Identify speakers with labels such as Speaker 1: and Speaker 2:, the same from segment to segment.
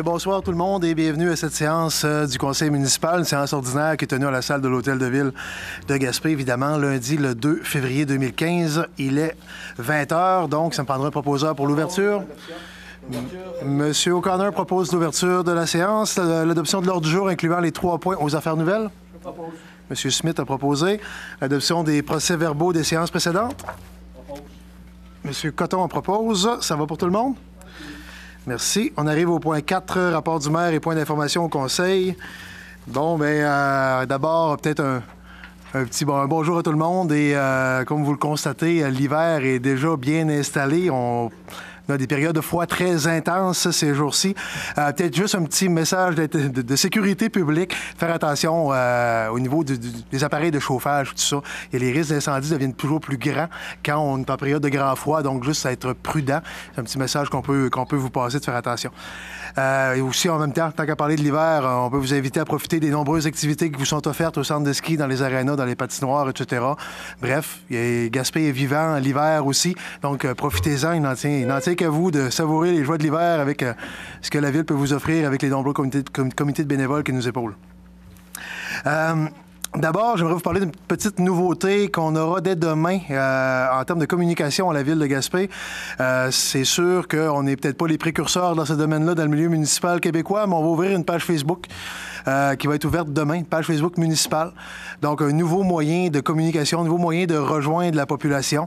Speaker 1: Bonsoir tout le monde et bienvenue à cette séance euh, du conseil municipal, une séance ordinaire qui est tenue à la salle de l'hôtel de ville de Gaspé, évidemment, lundi le 2 février 2015. Il est 20 h, donc ça me prendra un proposeur pour l'ouverture. Monsieur O'Connor propose l'ouverture de la séance, l'adoption de l'ordre du jour incluant les trois points aux affaires nouvelles.
Speaker 2: Je propose.
Speaker 1: Monsieur Smith a proposé l'adoption des procès-verbaux des séances précédentes.
Speaker 2: Propose.
Speaker 1: Monsieur Coton en propose. Ça va pour tout le monde? Merci. On arrive au point 4, rapport du maire et point d'information au conseil. Bon, bien, d'abord, peut-être un, petit bonjour à tout le monde. Et euh, comme vous le constatez, l'hiver est déjà bien installé. Des périodes de froid très intenses ces jours-ci. Euh, Peut-être juste un petit message de, sécurité publique. Faire attention euh, au niveau des appareils de chauffage, tout ça. Et les risques d'incendie deviennent toujours plus grands quand on est en période de grand froid. Donc, juste être prudent. C'est un petit message qu'on peut, qu'on peut vous passer de faire attention. Euh, et aussi, en même temps, tant qu'à parler de l'hiver, euh, on peut vous inviter à profiter des nombreuses activités qui vous sont offertes au centre de ski, dans les arénas, dans les patinoires, etc. Bref, Gaspé est vivant l'hiver aussi. Donc, euh, profitez-en. Il n'en tient, qu'à vous de savourer les joies de l'hiver avec ce que la ville peut vous offrir avec les nombreux comités de, bénévoles qui nous épaulent. D'abord, j'aimerais vous parler d'une petite nouveauté qu'on aura dès demain euh, en termes de communication à la ville de Gaspé. Euh, c'est sûr qu'on n'est peut-être pas les précurseurs dans ce domaine-là dans le milieu municipal québécois, mais on va ouvrir une page Facebook euh, qui va être ouverte demain, page Facebook municipale. Donc, un nouveau moyen de communication, un nouveau moyen de rejoindre la population,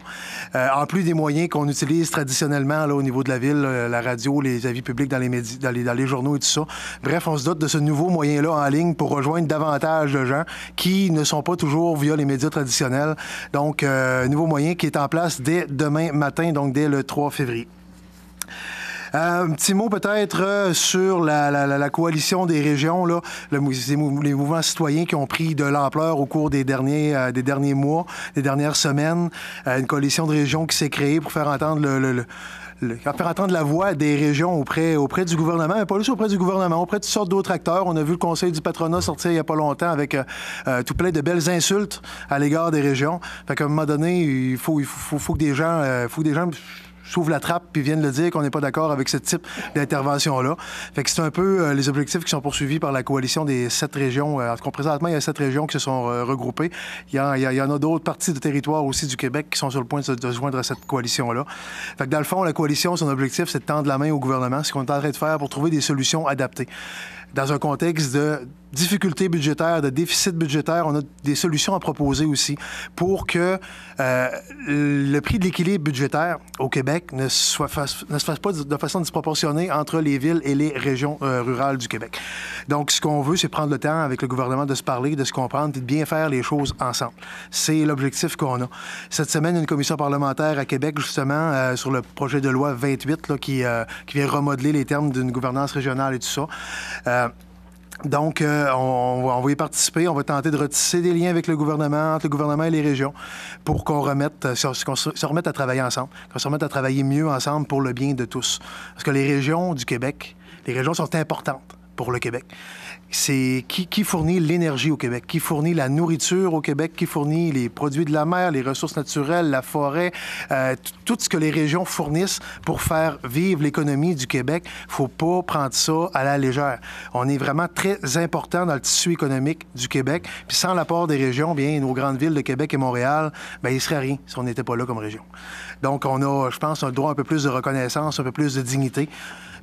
Speaker 1: euh, en plus des moyens qu'on utilise traditionnellement là, au niveau de la ville, euh, la radio, les avis publics dans les, journaux et tout ça. Bref, on se dote de ce nouveau moyen-là en ligne pour rejoindre davantage de gens qui ne sont pas toujours via les médias traditionnels. Donc, euh, nouveau moyen qui est en place dès demain matin, donc dès le 3 février. Euh, un petit mot peut-être euh, sur la, coalition des régions, les mouvements citoyens qui ont pris de l'ampleur au cours des derniers, euh, derniers mois, des dernières semaines. Une coalition de régions qui s'est créée pour faire entendre le, faire entendre la voix des régions auprès, auprès du gouvernement, mais pas juste auprès du gouvernement, auprès de toutes sortes d'autres acteurs. On a vu le Conseil du patronat sortir il n'y a pas longtemps avec tout plein de belles insultes à l'égard des régions. Fait qu'à un moment donné, il faut, que des gens, faut que des gens s'ouvrent la trappe puis viennent le dire qu'on n'est pas d'accord avec ce type d'intervention-là. Fait que c'est un peu euh, les objectifs qui sont poursuivis par la coalition des sept régions. Euh, en tout cas, présentement, il y a sept régions qui se sont euh, regroupées. Il y, en, a- d'autres parties de territoire aussi du Québec qui sont sur le point de se, de se joindre à cette coalition-là. Fait que dans le fond, la coalition, son objectif, c'est de tendre la main au gouvernement, ce qu'on est en train de faire pour trouver des solutions adaptées. Dans un contexte de difficultés budgétaires, de déficit budgétaire, on a des solutions à proposer aussi pour que euh, le prix de l'équilibre budgétaire au Québec ne, soit ne se fasse pas de façon disproportionnée entre les villes et les régions euh, rurales du Québec. Donc, ce qu'on veut, c'est prendre le temps avec le gouvernement de se parler, de se comprendre et de bien faire les choses ensemble. C'est l'objectif qu'on a. Cette semaine, une commission parlementaire à Québec, justement, euh, sur le projet de loi 28, là, qui, euh, qui vient remodeler les termes d'une gouvernance régionale et tout ça. Donc, euh, on, va, y participer. On va tenter de retisser des liens avec le gouvernement, entre le gouvernement et les régions, pour qu'on euh, qu'on se remette à travailler ensemble, qu'on se remette à travailler mieux ensemble pour le bien de tous. Parce que les régions du Québec, les régions sont importantes pour le Québec. C'est qui, qui fournit l'énergie au Québec, qui fournit la nourriture au Québec, qui fournit les produits de la mer, les ressources naturelles, la forêt, euh, tout ce que les régions fournissent pour faire vivre l'économie du Québec. faut pas prendre ça à la légère. On est vraiment très important dans le tissu économique du Québec. Puis sans l'apport des régions, bien, nos grandes villes de Québec et Montréal, ben il serait rien si on n'était pas là comme région. Donc on a, je pense, un droit un peu plus de reconnaissance, un peu plus de dignité.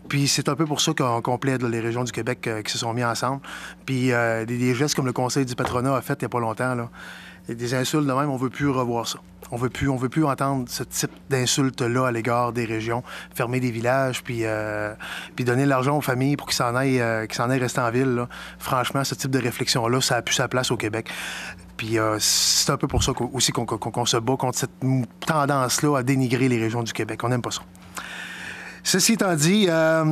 Speaker 1: Puis c'est un peu pour ça qu'on qu'on plaide là, les régions du Québec euh, qui se sont mis ensemble. Puis euh, des, gestes comme le Conseil du patronat a fait il n'y a pas longtemps, des insultes de même, on veut plus revoir ça. On veut plus, veut plus entendre ce type d'insultes-là à l'égard des régions. Fermer des villages, puis, euh, donner de l'argent aux familles pour qu'ils s'en aillent, s'en aillent rester en ville. Franchement, ce type de réflexion-là, ça a plus sa place au Québec. Puis c'est un peu pour ça aussi qu'on se bat contre cette tendance-là à dénigrer les régions du Québec. On n'aime pas ça. Ceci étant dit, euh,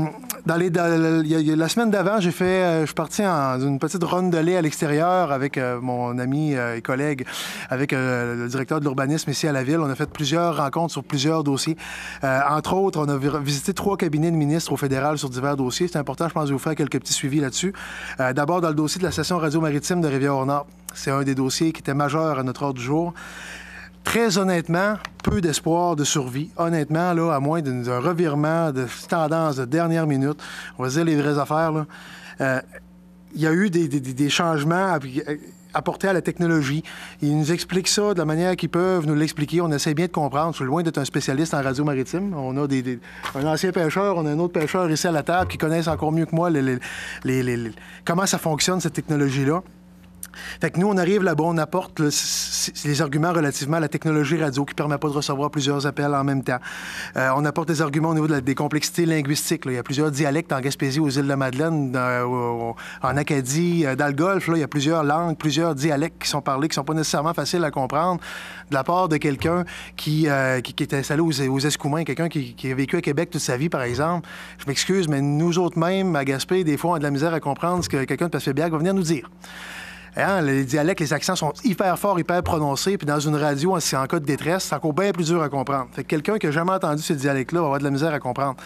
Speaker 1: la semaine d'avant, j'ai fait, euh, je suis parti en une petite ronde de lait à l'extérieur avec euh, mon ami et collègue, avec le directeur de l'urbanisme ici à la ville. On a fait plusieurs rencontres sur plusieurs dossiers. Entre autres, on a vi- visité trois cabinets de ministres au fédéral sur divers dossiers. C'est important, je pense, de vous faire quelques petits suivis là-dessus. D'abord, dans le dossier de la station radio maritime de Rivière-au-Nord. C'est un des dossiers qui était majeur à notre ordre du jour très honnêtement, peu d'espoir de survie. Honnêtement, là, à moins d'un revirement de tendance de dernière minute, on va dire les vraies affaires, euh, il y a eu des, changements apportés à la technologie. Ils nous expliquent ça de la manière qu'ils peuvent nous l'expliquer. On essaie bien de comprendre. Je suis loin d'être un spécialiste en radio maritime. On a des, un ancien pêcheur, on a un autre pêcheur ici à la table qui connaissent encore mieux que moi comment ça fonctionne, cette technologie-là. Fait que nous, on arrive là-bas, on apporte les arguments relativement à la technologie radio qui permet pas de recevoir plusieurs appels en même temps. Euh, on apporte des arguments au niveau des complexités linguistiques. Il y a plusieurs dialectes en Gaspésie, aux îles de la Madeleine, en Acadie, euh, dans le Golfe. il y a plusieurs langues, plusieurs dialectes qui sont parlés, qui sont pas nécessairement faciles à comprendre de la part de quelqu'un qui, euh, qui, est installé aux, Escoumins, quelqu'un qui, a vécu à Québec toute sa vie, par exemple. Je m'excuse, mais nous autres mêmes, à Gaspé, des fois, on a de la misère à comprendre ce que quelqu'un de Passepébiac va venir nous dire. Hein, les dialectes, les accents sont hyper forts, hyper prononcés. Puis dans une radio, c'est en cas de détresse, c'est encore bien plus dur à comprendre. Fait que quelqu'un qui n'a jamais entendu ces dialectes-là va avoir de la misère à comprendre.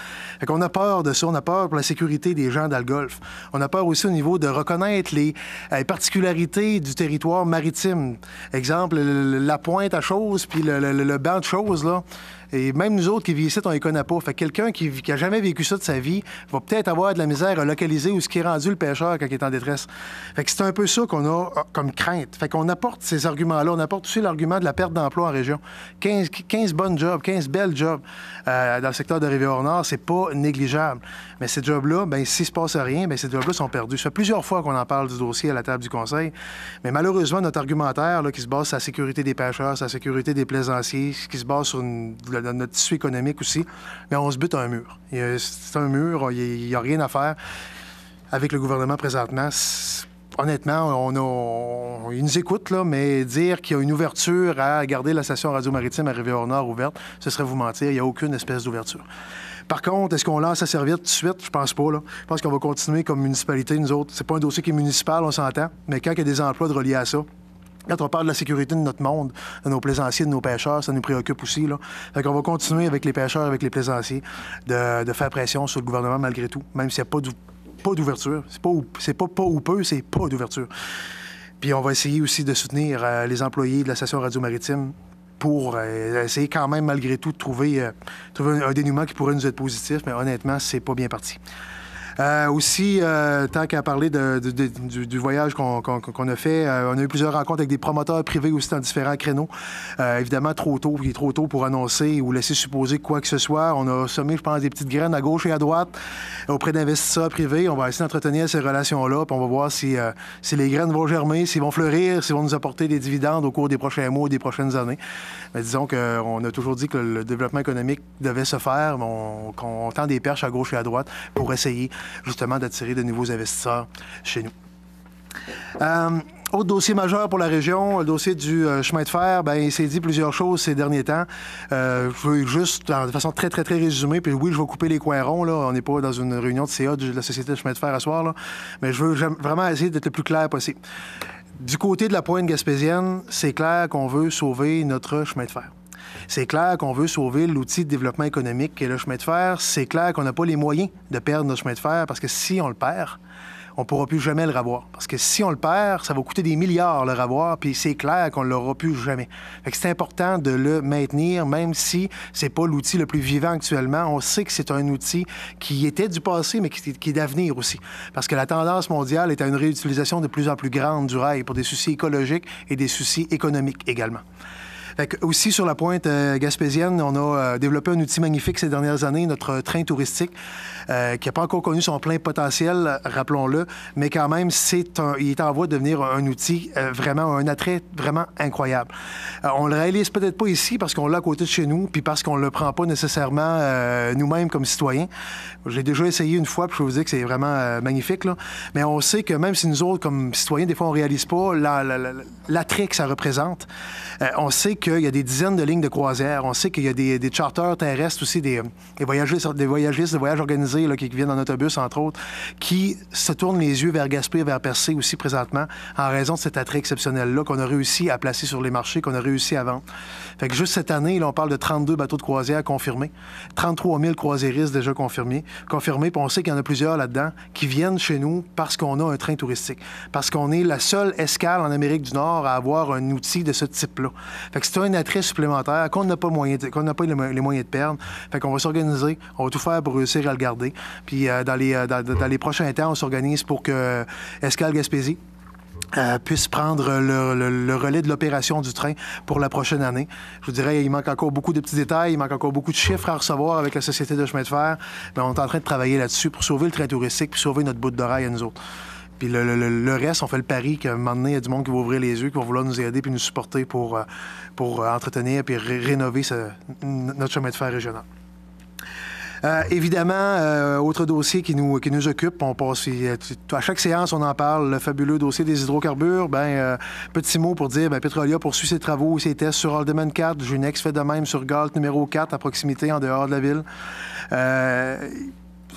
Speaker 1: Fait qu'on a peur de ça. On a peur pour la sécurité des gens dans le Golfe. On a peur aussi au niveau de reconnaître les, euh, particularités du territoire maritime. Exemple, la pointe à chose, puis le, le banc de choses, là. Et même nous autres qui vivons ici, on les connaît pas. Fait que quelqu'un qui, qui a jamais vécu ça de sa vie va peut-être avoir de la misère à localiser où ce qui est rendu le pêcheur quand il est en détresse. Fait que c'est un peu ça qu'on a euh, comme crainte. Fait qu'on apporte ces arguments-là. On apporte aussi l'argument de la perte d'emploi en région. 15, 15 bonnes jobs, 15 belles jobs euh, dans le secteur de Rivière-Nord, c'est pas négligeable. Mais ces jobs-là, ben s'il se passe rien, ben ces jobs-là sont perdus. Ça fait plusieurs fois qu'on en parle du dossier à la table du Conseil. Mais malheureusement, notre argumentaire, là, qui se base sur la sécurité des pêcheurs, sur la sécurité des plaisanciers, qui se base sur notre tissu économique aussi, mais on se bute à un mur. C'est un mur, il n'y a, rien à faire avec le gouvernement présentement. Honnêtement, on a, ils nous écoutent, là, mais dire qu'il y a une ouverture à garder la station radio-maritime à Rivière-Nord ouverte, ce serait vous mentir. Il n'y a aucune espèce d'ouverture. Par contre, est-ce qu'on lance à servir tout de suite? Je pense pas. Je pense qu'on va continuer comme municipalité, nous autres. C'est pas un dossier qui est municipal, on s'entend, mais quand il y a des emplois de reliés à ça, quand on parle de la sécurité de notre monde, de nos plaisanciers, de nos pêcheurs, ça nous préoccupe aussi. Là. Fait qu'on va continuer avec les pêcheurs, avec les plaisanciers, de, faire pression sur le gouvernement malgré tout, même s'il n'y a pas d'ouverture. C'est pas, c'est pas pas ou peu, c'est pas d'ouverture. Puis on va essayer aussi de soutenir euh, les employés de la station radio-maritime pour euh, essayer quand même, malgré tout, de trouver, euh, trouver un, un, dénouement qui pourrait nous être positif, mais honnêtement, c'est pas bien parti. Euh, aussi, euh, tant qu'à parler du, voyage qu'on a fait, euh, on a eu plusieurs rencontres avec des promoteurs privés aussi dans différents créneaux. évidemment, trop tôt, il est trop tôt pour annoncer ou laisser supposer quoi que ce soit. On a semé, je pense, des petites graines à gauche et à droite auprès d'investisseurs privés. On va essayer d'entretenir ces relations-là, puis on va voir si, les graines vont germer, s'ils vont fleurir, s'ils vont nous apporter des dividendes au cours des prochains mois ou des prochaines années. Mais disons qu'on a toujours dit que le développement économique devait se faire, qu'on tend des perches à gauche et à droite pour essayer justement d'attirer de nouveaux investisseurs chez nous. Euh, autre dossier majeur pour la région, le dossier du euh, chemin de fer, ben, il s'est dit plusieurs choses ces derniers temps. Euh, je veux juste, de façon très, très, très résumée, puis oui, je vais couper les coins ronds, là. On n'est pas dans une réunion de CA de la Société de chemin de fer à soir. Mais je veux vraiment essayer d'être le plus clair possible. Du côté de la pointe gaspésienne, c'est clair qu'on veut sauver notre chemin de fer. C'est clair qu'on veut sauver l'outil de développement économique qui est le chemin de fer. C'est clair qu'on n'a pas les moyens de perdre notre chemin de fer parce que si on le perd, on ne pourra plus jamais le revoir. Parce que si on le perd, ça va coûter des milliards le revoir, puis c'est clair qu'on ne l'aura plus jamais. c'est important de le maintenir, même si c'est pas l'outil le plus vivant actuellement. On sait que c'est un outil qui était du passé, mais qui, qui est d'avenir aussi. Parce que la tendance mondiale est à une réutilisation de plus en plus grande du rail pour des soucis écologiques et des soucis économiques également aussi sur la pointe euh, gaspésienne, on a euh, développé un outil magnifique ces dernières années, notre train touristique, euh, qui n'a pas encore connu son plein potentiel, rappelons-le, mais quand même, il est en voie de devenir un outil vraiment, un attrait vraiment incroyable. on le réalise peut-être pas ici parce qu'on l'a à côté de chez nous, puis parce qu'on le prend pas nécessairement nous-mêmes comme citoyens. J'ai déjà essayé une fois, puis je vous dire que c'est vraiment magnifique, mais on sait que même si nous autres, comme citoyens, des fois, on réalise pas l'attrait que ça représente, on sait que qu'il y a des dizaines de lignes de croisière. On sait qu'il y a des, charters terrestres aussi, des, des, voyagistes, des voyagistes de voyages organisés qui viennent en autobus, entre autres, qui se tournent les yeux vers Gaspé, vers Percé aussi présentement, en raison de cet attrait exceptionnel-là qu'on a réussi à placer sur les marchés, qu'on a réussi à vendre. Fait que juste cette année, on parle de 32 bateaux de croisière confirmés, 33 000 croisiéristes déjà confirmés, confirmés puis on sait qu'il y en a plusieurs là-dedans qui viennent chez nous parce qu'on a un train touristique, parce qu'on est la seule escale en Amérique du Nord à avoir un outil de ce type-là. Fait que c'est un attrait supplémentaire qu'on n'a pas, moyen qu'on n'a pas les, moyens de perdre. Fait qu'on va s'organiser, on va tout faire pour réussir à le garder. Puis euh, dans, les, euh, dans, les prochains temps, on s'organise pour que Escale Gaspésie euh, puisse prendre le, relais de l'opération du train pour la prochaine année. Je vous dirais, il manque encore beaucoup de petits détails, il manque encore beaucoup de chiffres à recevoir avec la Société de chemin de fer, mais on est en train de travailler là-dessus pour sauver le train touristique puis sauver notre bout de rail à nous autres. Puis le, reste, on fait le pari qu'à un moment donné, il y a du monde qui va ouvrir les yeux, qui va vouloir nous aider puis nous supporter pour, euh, pour euh, entretenir puis rénover notre chemin de fer régional. Euh, évidemment, euh, autre dossier qui nous, occupe, on passe, à chaque séance, on en parle, le fabuleux dossier des hydrocarbures. Ben, euh, petit mot pour dire, ben, Petrolia poursuit ses travaux ses tests sur Alderman 4. Junex fait de même sur Galt numéro 4, à proximité, en dehors de la ville.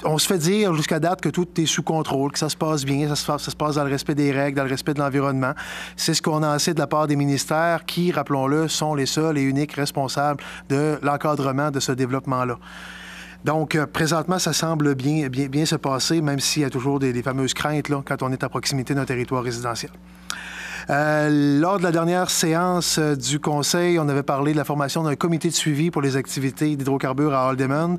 Speaker 1: on se fait dire jusqu'à date que tout est sous contrôle, que ça se passe bien, ça se, ça se passe dans le respect des règles, dans le respect de l'environnement. C'est ce qu'on a assez de la part des ministères qui, rappelons-le, sont les seuls et uniques responsables de l'encadrement de ce développement-là. Donc, euh, présentement, ça semble bien, bien, se passer, même s'il y a toujours des, fameuses craintes là, quand on est à proximité d'un territoire résidentiel. Euh, lors de la dernière séance euh, du Conseil, on avait parlé de la formation d'un comité de suivi pour les activités d'hydrocarbures à Alderman.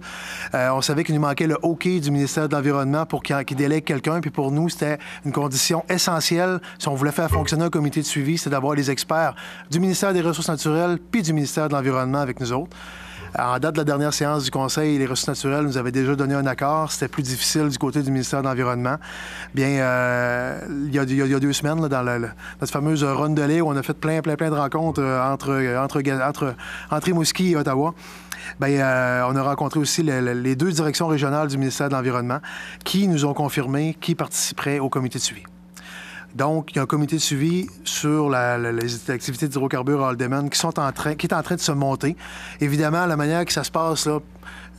Speaker 1: on savait qu'il nous manquait le OK du ministère de l'Environnement pour qu'il délègue quelqu'un. Puis pour nous, c'était une condition essentielle si on voulait faire fonctionner un comité de suivi, c'est d'avoir les experts du ministère des Ressources naturelles puis du ministère de l'Environnement avec nous autres. En date de la dernière séance du Conseil, les ressources naturelles nous avaient déjà donné un accord. C'était plus difficile du côté du ministère de l'Environnement. Bien, euh, il, y a, deux semaines, dans notre fameuse run de lait où on a fait plein, plein, plein de rencontres euh, entre, entre, entre, entre Rimouski et Ottawa. Bien, euh, on a rencontré aussi les deux directions régionales du ministère de l'Environnement qui nous ont confirmé qu'ils participeraient au comité de suivi. Donc, il y a un comité de suivi sur les activités d'hydrocarbures à Aldeman qui, qui est en train de se monter. Évidemment, la manière que ça se passe, là,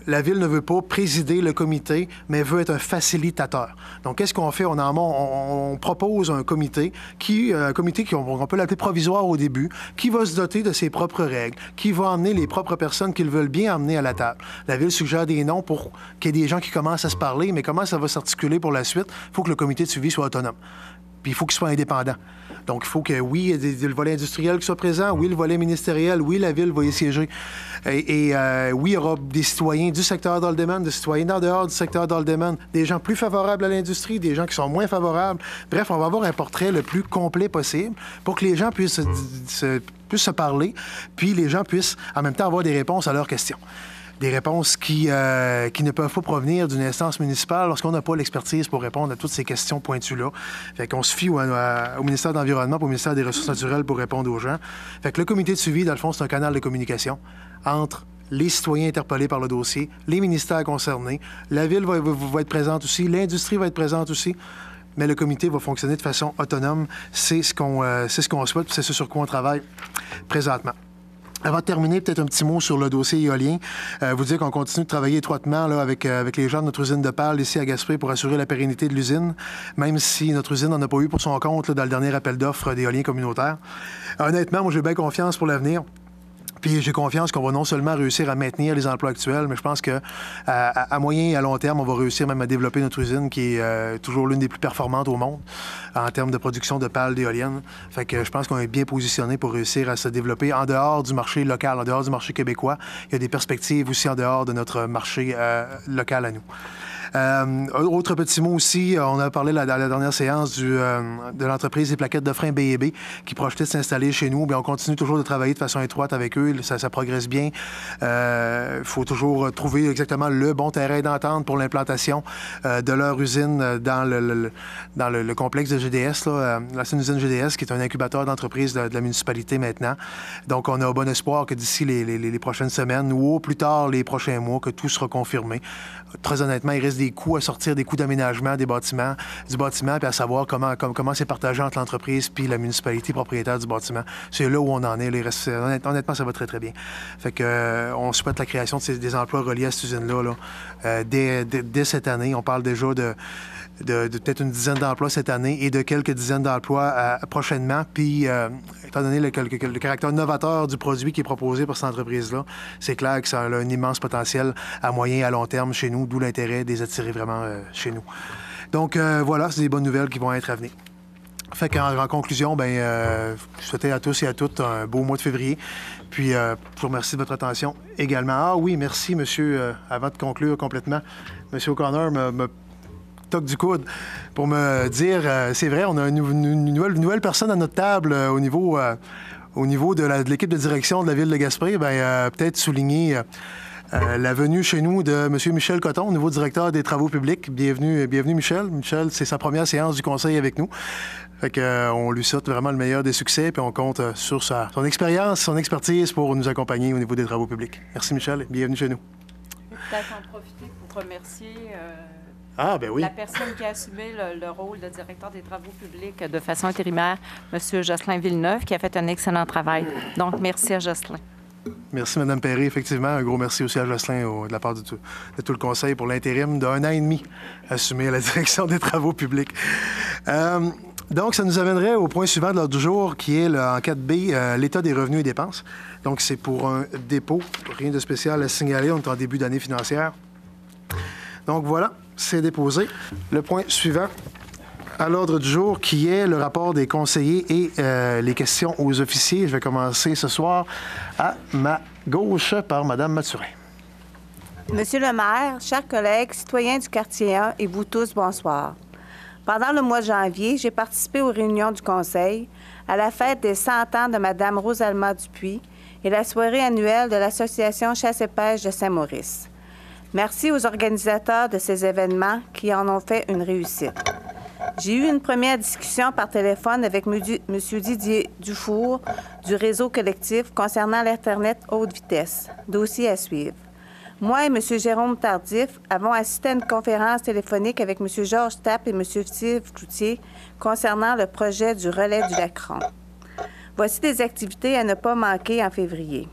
Speaker 1: la Ville ne veut pas présider le comité, mais veut être un facilitateur. Donc, qu'est-ce qu'on fait? On, en, on, propose un comité, qui, euh, un comité qu'on peut l'appeler provisoire au début, qui va se doter de ses propres règles, qui va emmener les propres personnes qu'ils veulent bien emmener à la table. La Ville suggère des noms pour qu'il y ait des gens qui commencent à se parler, mais comment ça va s'articuler pour la suite? Il faut que le comité de suivi soit autonome. Puis il faut qu'il soit indépendant. Donc, il faut que, oui, il y ait le volet industriel qui soit présent, oui, le volet ministériel, oui, la ville va y siéger. Et, euh, oui, il y aura des citoyens du secteur d'Aldeman, des citoyens en dehors du secteur d'Aldeman, des gens plus favorables à l'industrie, des gens qui sont moins favorables. Bref, on va avoir un portrait le plus complet possible pour que les gens puissent se parler, puis les gens puissent en même temps avoir des réponses à leurs questions des réponses qui, euh, qui ne peuvent pas provenir d'une instance municipale lorsqu'on n'a pas l'expertise pour répondre à toutes ces questions pointues-là. Fait qu'on se fie au, au ministère de l'Environnement, au ministère des Ressources naturelles pour répondre aux gens. Fait que le comité de suivi, dans le fond, c'est un canal de communication entre les citoyens interpellés par le dossier, les ministères concernés. La ville va, va être présente aussi, l'industrie va être présente aussi mais le comité va fonctionner de façon autonome. C'est ce qu'on euh, ce qu'on souhaite, c'est ce sur quoi on travaille présentement. Avant de terminer, peut-être un petit mot sur le dossier éolien. Euh, vous dire qu'on continue de travailler étroitement euh, avec les gens de notre usine de Pâle ici à Gaspé pour assurer la pérennité de l'usine, même si notre usine n'en a pas eu pour son compte dans le dernier appel d'offres d'éolien communautaire. Honnêtement, moi, j'ai bien confiance pour l'avenir. Puis j'ai confiance qu'on va non seulement réussir à maintenir les emplois actuels, mais je pense que à, moyen et à long terme, on va réussir même à développer notre usine qui est euh, toujours l'une des plus performantes au monde en termes de production de pales d'éoliennes. Fait que je pense qu'on est bien positionné pour réussir à se développer en dehors du marché local, en dehors du marché québécois. Il y a des perspectives aussi en dehors de notre marché euh, local à nous. Euh, autre petit mot aussi, euh, on a parlé la dernière séance euh, de l'entreprise des plaquettes de frein B&B qui projetait de s'installer chez nous. On continue toujours de travailler de façon étroite avec eux. Ça, progresse bien. Il faut toujours trouver exactement le bon terrain d'entente pour l'implantation de leur usine dans le, dans le, complexe de GDS, là, la usine GDS, qui est un incubateur d'entreprise de, la municipalité maintenant. Donc, on a bon espoir que d'ici les, prochaines semaines ou au plus tard les prochains mois, que tout sera confirmé. Très honnêtement, il reste des coûts à sortir, des coûts d'aménagement des bâtiments, du bâtiment, puis à savoir comment, comment, c'est partagé entre l'entreprise puis la municipalité propriétaire du bâtiment. C'est là où on en est. Les honnêtement, ça va très, très bien. Fait que, euh, on souhaite la création des emplois reliés à cette usine-là. Euh, dès, cette année, on parle déjà de de, peut-être une dizaine d'emplois cette année et de quelques dizaines d'emplois euh, prochainement. Puis, euh, étant donné le, caractère novateur du produit qui est proposé par cette entreprise-là, c'est clair que ça a un immense potentiel à moyen et à long terme chez nous, d'où l'intérêt de les attirer vraiment chez nous. Donc, voilà, c'est des bonnes nouvelles qui vont être à venir. Fait en conclusion, ben, je souhaite à tous et à toutes un beau mois de février. Puis, je vous remercie de votre attention également. Ah oui, merci, monsieur, avant de conclure complètement. Monsieur O'Connor me toque du coude pour me dire euh, c'est vrai, on a une, nouvelle, personne à notre table euh, au niveau, euh, au niveau de l'équipe de, direction de la ville de Gaspé. Ben, peut-être souligner. la venue chez nous de M. Michel Coton, nouveau directeur des travaux publics. Bienvenue, bienvenue Michel. Michel, c'est sa première séance du conseil avec nous. Fait on lui souhaite vraiment le meilleur des succès, puis on compte sur sa, son expérience, son expertise pour nous accompagner au niveau des travaux publics. Merci Michel, bienvenue chez nous.
Speaker 2: Peut-être en profiter pour remercier
Speaker 1: ah, ben oui.
Speaker 2: La personne qui a assumé le, rôle de directeur des travaux publics de façon intérimaire, M. Jocelyn Villeneuve, qui a fait un excellent travail. Donc, merci à Jocelyn.
Speaker 1: Merci, Mme Perry. Effectivement, un gros merci aussi à Jocelyn de la part de tout, le conseil pour l'intérim d'un an et demi assumé à la direction des travaux publics. Euh, donc, ça nous amènerait au point suivant de l'ordre du jour, qui est le, en 4B, euh, l'état des revenus et dépenses. Donc, c'est pour un dépôt, rien de spécial à signaler, on est en début d'année financière. Donc, voilà, c'est déposé. Le point suivant à l'ordre du jour, qui est le rapport des conseillers et euh, les questions aux officiers. Je vais commencer ce soir à ma gauche par Mme Mathurin.
Speaker 3: Monsieur le maire, chers collègues, citoyens du quartier 1 et vous tous, bonsoir. Pendant le mois de janvier, j'ai participé aux réunions du conseil, à la fête des 100 ans de Mme Rosalma Dupuis et la soirée annuelle de l'Association Chasse et Pêche de Saint-Maurice. Merci aux organisateurs de ces événements qui en ont fait une réussite. J'ai eu une première discussion par téléphone avec M. Didier Dufour du réseau collectif concernant l'Internet haute vitesse. Dossier à suivre. Moi et M. Jérôme Tardif avons assisté à une conférence téléphonique avec M. Georges Tapp et M. Steve Cloutier concernant le projet du relais du Lacron. Voici des activités à ne pas manquer en février.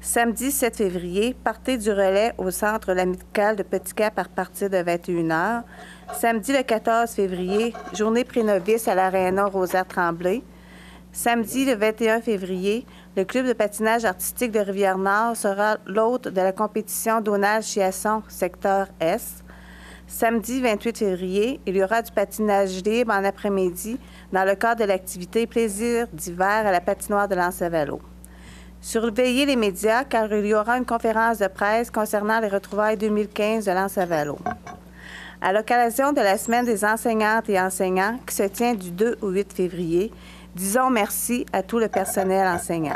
Speaker 3: Samedi 7 février, partez du relais au centre L'Amical de Petit Cap à partir de 21h. Samedi le 14 février, journée pré-novice à l'Arena Rosaire Tremblay. Samedi le 21 février, le club de patinage artistique de Rivière-Nord sera l'hôte de la compétition Donald Chiasson, secteur S. Samedi 28 février, il y aura du patinage libre en après-midi dans le cadre de l'activité Plaisir d'hiver à la patinoire de Lancevalo. Surveillez les médias car il y aura une conférence de presse concernant les retrouvailles 2015 de Lansavalo. À l'occasion de la Semaine des enseignantes et enseignants qui se tient du 2 au 8 février, disons merci à tout le personnel enseignant.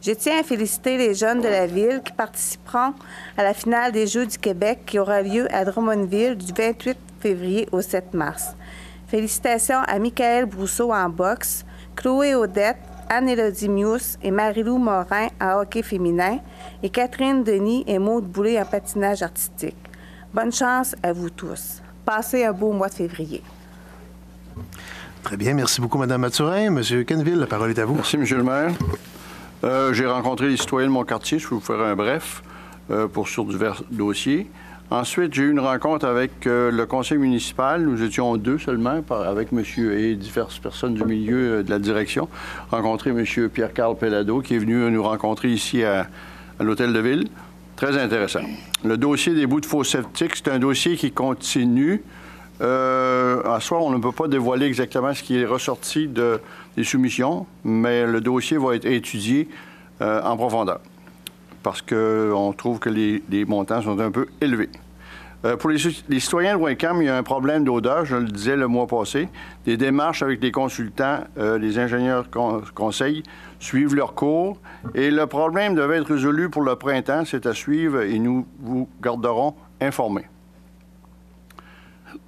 Speaker 3: Je tiens à féliciter les jeunes de la ville qui participeront à la finale des Jeux du Québec qui aura lieu à Drummondville du 28 février au 7 mars. Félicitations à Michael Brousseau en boxe, Chloé Odette, Anne-Élodie Mius et Marie-Lou Morin en hockey féminin et Catherine Denis et Maude Boulay en patinage artistique. Bonne chance à vous tous. Passez un beau mois de février.
Speaker 1: Très bien. Merci beaucoup, Mme Mathurin. Monsieur Kenville, la parole est à vous.
Speaker 4: Merci, M. le maire. Euh, j'ai rencontré les citoyens de mon quartier. Je vais vous faire un bref euh, pour sur divers dossiers. Ensuite, j'ai eu une rencontre avec euh, le conseil municipal. Nous étions deux seulement, avec monsieur et diverses personnes du milieu euh, de la direction. Rencontré monsieur Pierre-Carl Pellado, qui est venu nous rencontrer ici à, l'hôtel de ville. Très intéressant. Le dossier des bouts de faux sceptiques, c'est un dossier qui continue. Euh, à soi, on ne peut pas dévoiler exactement ce qui est ressorti de, des soumissions, mais le dossier va être étudié en profondeur parce qu'on trouve que les, montants sont un peu élevés. Euh, pour les, citoyens de Wincam, il y a un problème d'odeur, je le disais le mois passé. Des démarches avec les consultants, euh, les ingénieurs conseils suivent leur cours et le problème devait être résolu pour le printemps. C'est à suivre et nous vous garderons informés.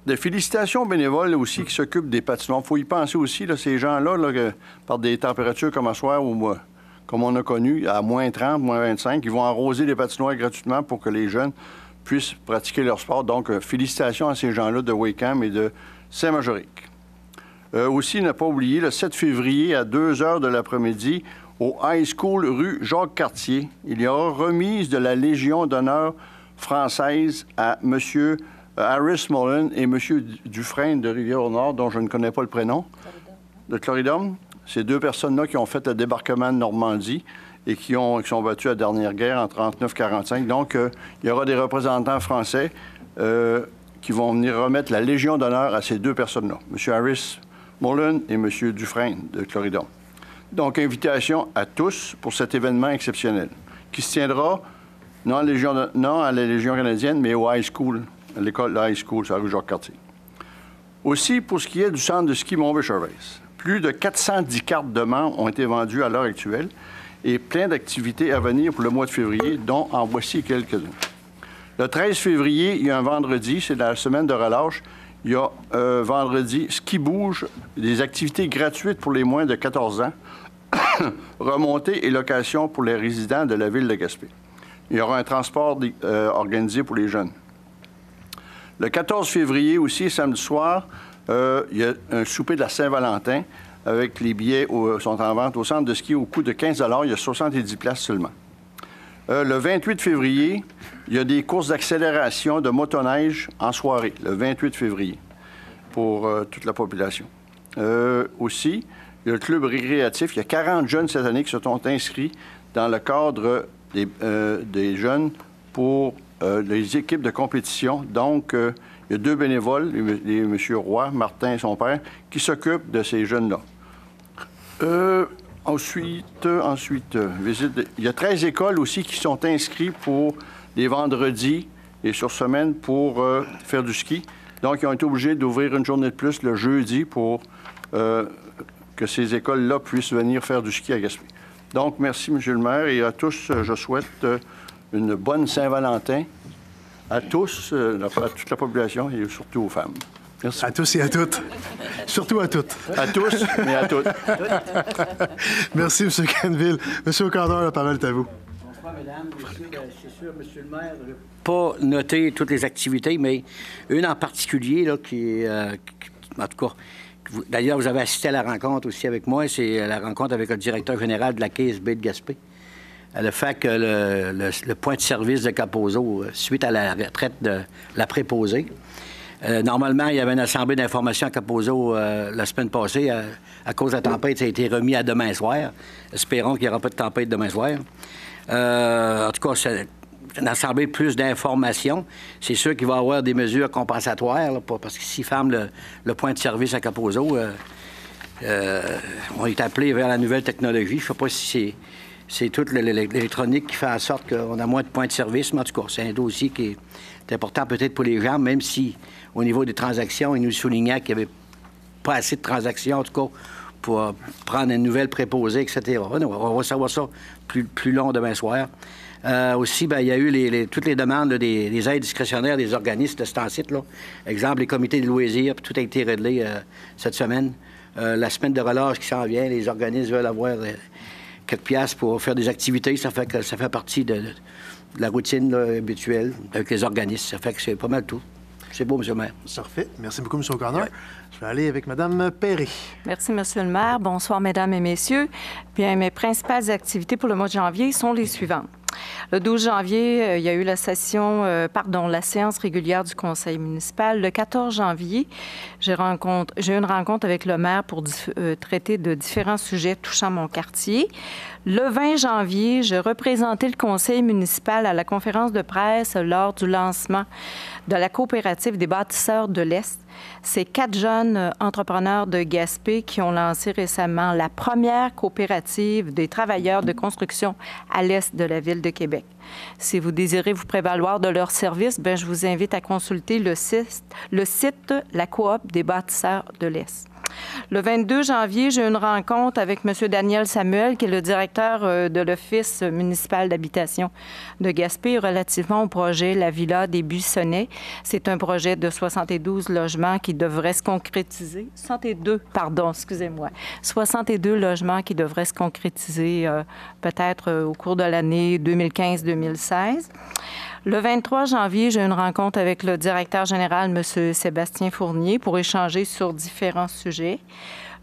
Speaker 4: Des félicitations aux bénévoles aussi qui s'occupent des patinoires. Il faut y penser aussi, là, ces gens-là, par des températures comme à soir ou mois comme on a connu, à moins 30, moins 25. Ils vont arroser les patinoires gratuitement pour que les jeunes puissent pratiquer leur sport. Donc, euh, félicitations à ces gens-là de Wakeham et de Saint-Majorique. Euh, aussi, ne pas oublier, le 7 février à 2 heures de l'après-midi, au High School rue Jacques-Cartier, il y aura remise de la Légion d'honneur française à M. Harris Mullen et M. Dufresne de Rivière-au-Nord, dont je ne connais pas le prénom, de Cloridum. Ces deux personnes-là qui ont fait le débarquement de Normandie et qui, ont, qui sont battus à la dernière guerre en 39-45. Donc, euh, il y aura des représentants français euh, qui vont venir remettre la Légion d'honneur à ces deux personnes-là, M. Harris Mullen et M. Dufresne de Cloridon. Donc, invitation à tous pour cet événement exceptionnel qui se tiendra non à, la Légion, canadienne, mais au high school, à l'école de high school sur la rue Jacques-Cartier. Aussi, pour ce qui est du centre de ski mont Gervais, plus de 410 cartes de membres ont été vendues à l'heure actuelle et plein d'activités à venir pour le mois de février, dont en voici quelques-unes. Le 13 février, il y a un vendredi, c'est la semaine de relâche. Il y a euh, vendredi ski bouge, des activités gratuites pour les moins de 14 ans, remontée et location pour les résidents de la ville de Gaspé. Il y aura un transport euh, organisé pour les jeunes. Le 14 février aussi, samedi soir, euh, il y a un souper de la Saint-Valentin avec les billets au- sont en vente au centre de ski au coût de 15 Il y a 70 places seulement. Euh, le 28 février, il y a des courses d'accélération de motoneige en soirée, le 28 février, pour euh, toute la population. Euh, aussi, il y a le club récréatif. Il y a 40 jeunes cette année qui se sont inscrits dans le cadre des, jeunes pour les équipes de compétition. Donc, il y a deux bénévoles, les- les- M. Roy, Martin et son père, qui s'occupent de ces jeunes-là. Euh, ensuite, euh, ensuite euh, visite il y a 13 écoles aussi qui sont inscrites pour les vendredis et sur semaine pour euh, faire du ski. Donc, ils ont été obligés d'ouvrir une journée de plus le jeudi pour que ces écoles-là puissent venir faire du ski à Gaspé. Donc, merci, M. le maire, et à tous, je souhaite une bonne Saint-Valentin à tous, à toute la population et surtout aux femmes. Merci.
Speaker 1: À tous et à toutes. Surtout à toutes.
Speaker 4: À tous, mais à toutes.
Speaker 1: Merci, M. Canville. M. O'Connor, la parole est à vous.
Speaker 5: Bonsoir, mesdames, messieurs. Ben, C'est sûr, monsieur le maire, je pas noté toutes les activités, mais une en particulier, là, qui, est, euh, qui- en tout cas, d'ailleurs, vous avez assisté à la rencontre aussi avec moi, c'est la rencontre avec le directeur général de la Caisse B de Gaspé. Euh, Le fait que le, le- le point de service de Capozo, euh, suite à la retraite de la préposée, euh, normalement, il y avait une assemblée d'information à Capozo euh, la semaine passée. à cause de la tempête, ça a été remis à demain soir. Espérons qu'il n'y aura pas de tempête demain soir. Euh, en tout cas, c'est une assemblée plus d'informations. C'est sûr qu'il va y avoir des mesures compensatoires, parce que s'ils ferment le, le point de service à Capozo, on est appelé vers la nouvelle technologie. Je ne sais pas si c'est, c'est toute l'é- l'é- l'électronique qui fait en sorte qu'on a moins de points de service, mais en tout cas, c'est un dossier qui est important peut-être pour les gens, même si au niveau des transactions, il nous soulignait qu'il n'y avait pas assez de transactions, en tout cas, pour prendre une nouvelle préposée, etc. On va savoir ça plus, plus long demain soir. Euh, aussi, ben, il y a eu toutes les demandes des, des aides discrétionnaires des organismes de cet site. Là. Exemple, les comités de loisirs, tout a été réglé euh, cette semaine. Euh, la semaine de relâche qui s'en vient, les organismes veulent avoir euh, quelques piastres pour faire des activités. Ça fait que ça fait partie de, de la routine là, habituelle avec les organismes. Ça fait que c'est pas mal tout. C'est beau, M. le maire.
Speaker 1: Parfait. Merci beaucoup, M. O'Connor. Je vais aller avec Mme Perry.
Speaker 2: Merci, Monsieur le maire. Bonsoir, Mesdames et Messieurs. Bien, mes principales activités pour le mois de janvier sont les suivantes. Le 12 janvier, euh, il y a eu la session, euh, pardon, la séance régulière du conseil municipal. Le 14 janvier, j'ai j'ai eu une rencontre avec le maire pour euh, traiter de différents sujets touchant mon quartier. Le 20 janvier, je représentais le conseil municipal à la conférence de presse lors du lancement de la coopérative des bâtisseurs de l'Est. C'est quatre jeunes euh, entrepreneurs de Gaspé qui ont lancé récemment la première coopérative des travailleurs de construction à l'est de la ville de Québec. Si vous désirez vous prévaloir de leurs services, ben, je vous invite à consulter le site, le site La Coop des bâtisseurs de l'Est. Le 22 janvier, j'ai une rencontre avec M. Daniel Samuel, qui est le directeur euh, de l'Office municipal d'habitation de Gaspé, relativement au projet La Villa des Buissonnets. C'est un projet de 72 logements qui devrait se concrétiser. 62, pardon, excusez-moi. 62 logements qui devraient se concrétiser euh, peut-être euh, au cours de l'année 2015-2016. Le 23 janvier, j'ai eu une rencontre avec le directeur général, M. Sébastien Fournier, pour échanger sur différents sujets.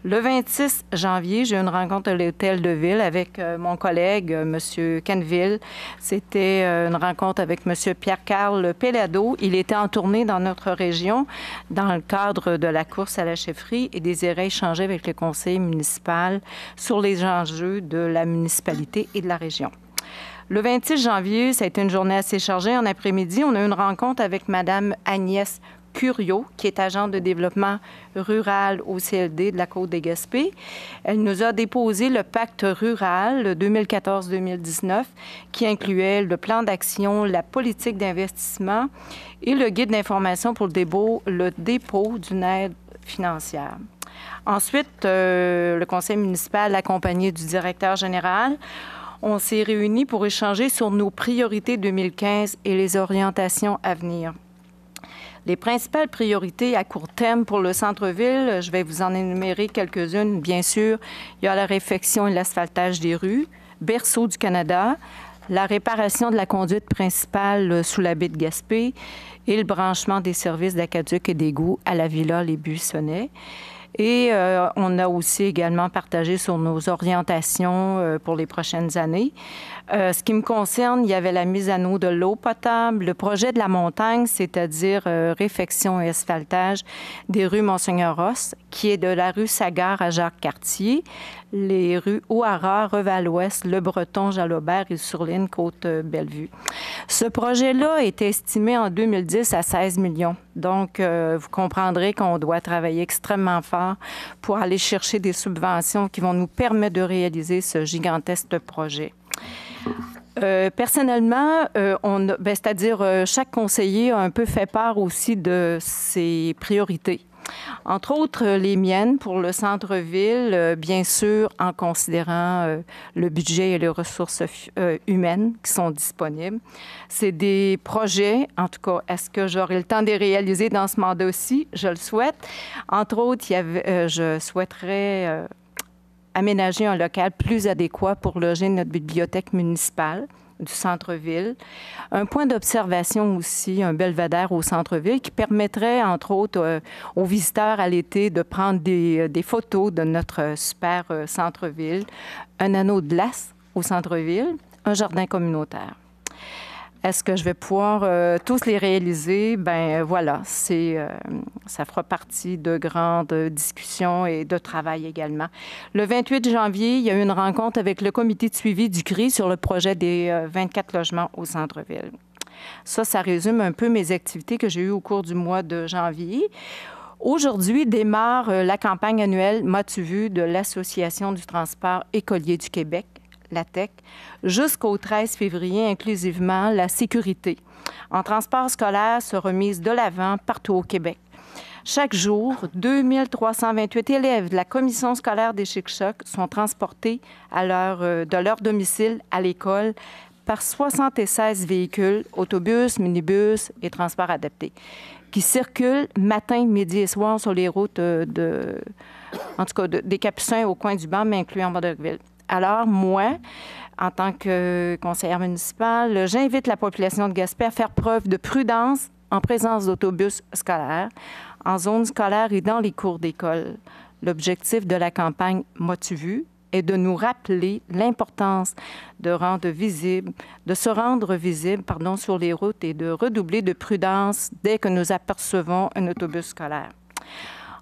Speaker 2: Le 26 janvier, j'ai eu une rencontre à l'hôtel de ville avec euh, mon collègue, euh, M. Canville. C'était euh, une rencontre avec M. Pierre-Carl Pellado. Il était en tournée dans notre région dans le cadre de la course à la chefferie et désirait échanger avec le conseil municipal sur les enjeux de la municipalité et de la région. Le 26 janvier, ça a été une journée assez chargée. En après-midi, on a eu une rencontre avec Mme Agnès Curio, qui est agente de développement rural au CLD de la Côte des Gaspé. Elle nous a déposé le pacte rural 2014-2019 qui incluait le plan d'action, la politique d'investissement et le guide d'information pour le dépôt, dépôt d'une aide financière. Ensuite, euh, le conseil municipal, accompagné du directeur général, on s'est réunis pour échanger sur nos priorités 2015 et les orientations à venir. Les principales priorités à court terme pour le centre-ville, je vais vous en énumérer quelques-unes. Bien sûr, il y a la réfection et l'asphaltage des rues, berceau du Canada, la réparation de la conduite principale sous la baie de Gaspé et le branchement des services d'aquaduc et d'égouts à la Villa Les Buissonnets. Et euh, on a aussi également partagé sur nos orientations euh, pour les prochaines années. Euh, ce qui me concerne, il y avait la mise à nous de l'eau potable, le projet de la montagne, c'est-à-dire euh, réfection et asphaltage des rues Monseigneur-Ross, qui est de la rue Sagar à Jacques-Cartier, les rues Ouara, Reval-Ouest, Le Breton, Jalobert et Surline, Côte-Bellevue. Ce projet-là est estimé en 2010 à 16 millions. Donc, euh, vous comprendrez qu'on doit travailler extrêmement fort pour aller chercher des subventions qui vont nous permettre de réaliser ce gigantesque projet. Euh, personnellement, euh, ben, c'est-à-dire euh, chaque conseiller a un peu fait part aussi de ses priorités. Entre autres, les miennes pour le centre-ville, bien sûr, en considérant le budget et les ressources humaines qui sont disponibles. C'est des projets, en tout cas, est-ce que j'aurai le temps de les réaliser dans ce mandat-ci? Je le souhaite. Entre autres, je souhaiterais aménager un local plus adéquat pour loger notre bibliothèque municipale du centre-ville. Un point d'observation aussi, un belvédère au centre-ville qui permettrait, entre autres, euh, aux visiteurs à l'été de prendre des, euh, photos de notre super euh, centre-ville. Un anneau de glace au centre-ville, un jardin communautaire. Est-ce que je vais pouvoir euh, tous les réaliser? Ben voilà, c'est, euh, ça fera partie de grandes discussions et de travail également. Le 28 janvier, il y a eu une rencontre avec le comité de suivi du CRI sur le projet des 24 euh, logements au centre-ville. Ça, ça résume un peu mes activités que j'ai eues au cours du mois de janvier. Aujourd'hui démarre la campagne annuelle M'as-tu vu? de l'Association du transport écolier du Québec la TEC, jusqu'au 13 février, inclusivement la sécurité. En transport scolaire se remise de l'avant partout au Québec. Chaque jour, 2328 élèves de la commission scolaire des Chic-Chocs sont transportés euh, de leur domicile à l'école par 76 véhicules, autobus, minibus et transports adaptés, qui circulent matin, midi et soir sur les routes euh, de, en tout cas, des Capucins au coin du banc, mais incluant Montdorville. Alors, moi, en tant que conseillère municipale, j'invite la population de Gaspé à faire preuve de prudence en présence d'autobus scolaires, en zone scolaire et dans les cours d'école. L'objectif de la campagne M'as-tu est de nous rappeler l'importance de visible, de se rendre visible pardon, sur les routes et de redoubler de prudence dès que nous apercevons un autobus scolaire.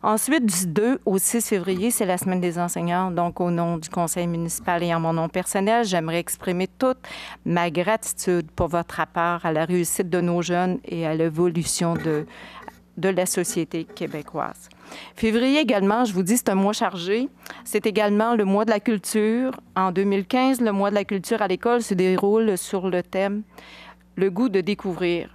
Speaker 2: Ensuite, du 2 au 6 février, c'est la semaine des enseignants. Donc, au nom du conseil municipal et en mon nom personnel, j'aimerais exprimer toute ma gratitude pour votre rapport à la réussite de nos jeunes et à l'évolution de, de la société québécoise. Février également, je vous dis, c'est un mois chargé. C'est également le mois de la culture. En 2015, le mois de la culture à l'école se déroule sur le thème Le goût de découvrir.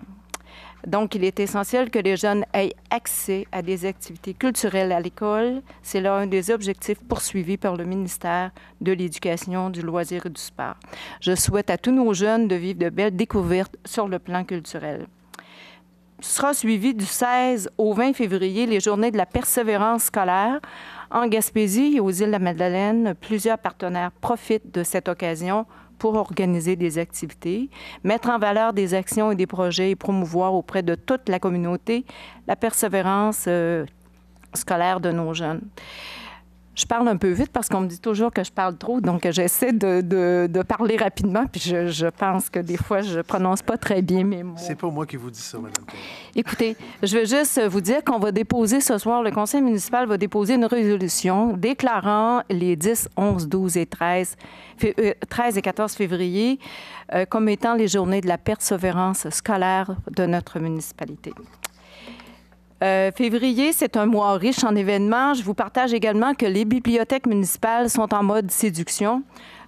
Speaker 2: Donc, il est essentiel que les jeunes aient accès à des activités culturelles à l'école. C'est l'un des objectifs poursuivis par le ministère de l'Éducation, du loisir et du sport. Je souhaite à tous nos jeunes de vivre de belles découvertes sur le plan culturel sera suivi du 16 au 20 février les journées de la persévérance scolaire. En Gaspésie et aux îles de la Madeleine, plusieurs partenaires profitent de cette occasion pour organiser des activités, mettre en valeur des actions et des projets et promouvoir auprès de toute la communauté la persévérance euh, scolaire de nos jeunes. Je parle un peu vite parce qu'on me dit toujours que je parle trop, donc j'essaie de, de, parler rapidement, puis je, je, pense que des fois, je prononce pas très bien mes mots.
Speaker 1: C'est pas moi qui vous dis ça, Madame.
Speaker 2: Écoutez, je veux juste vous dire qu'on va déposer ce soir, le Conseil municipal va déposer une résolution déclarant les 10, 11, 12 et 13, 13 euh, et 14 février euh, comme étant les journées de la persévérance scolaire de notre municipalité. Euh, février, c'est un mois riche en événements. Je vous partage également que les bibliothèques municipales sont en mode séduction.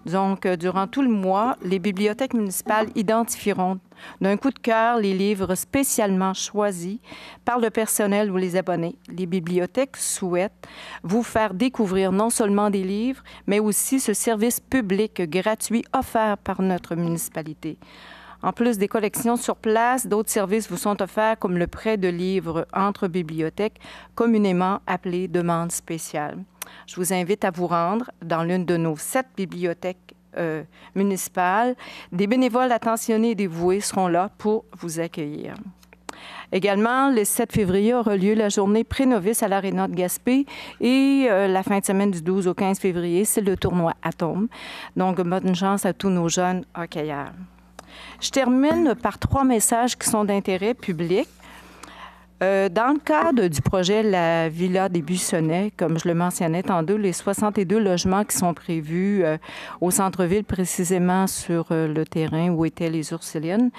Speaker 2: Donc, euh, durant tout le mois, les bibliothèques municipales identifieront d'un coup de cœur les livres spécialement choisis par le personnel ou les abonnés. Les bibliothèques souhaitent vous faire découvrir non seulement des livres, mais aussi ce service public gratuit offert par notre municipalité. En plus des collections sur place, d'autres services vous sont offerts comme le prêt de livres entre bibliothèques, communément appelé demande spéciale. Je vous invite à vous rendre dans l'une de nos sept bibliothèques euh, municipales. Des bénévoles attentionnés et dévoués seront là pour vous accueillir. Également, le 7 février aura lieu la journée pré-novice à l'Aréna de Gaspé et euh, la fin de semaine du 12 au 15 février, c'est le tournoi Atome. Donc, bonne chance à tous nos jeunes hockeyeurs. Je termine par trois messages qui sont d'intérêt public. Euh, dans le cadre du projet La Villa des Buissonnets, comme je le mentionnais tantôt, les 62 logements qui sont prévus euh, au centre-ville, précisément sur euh, le terrain où étaient les Ursulines,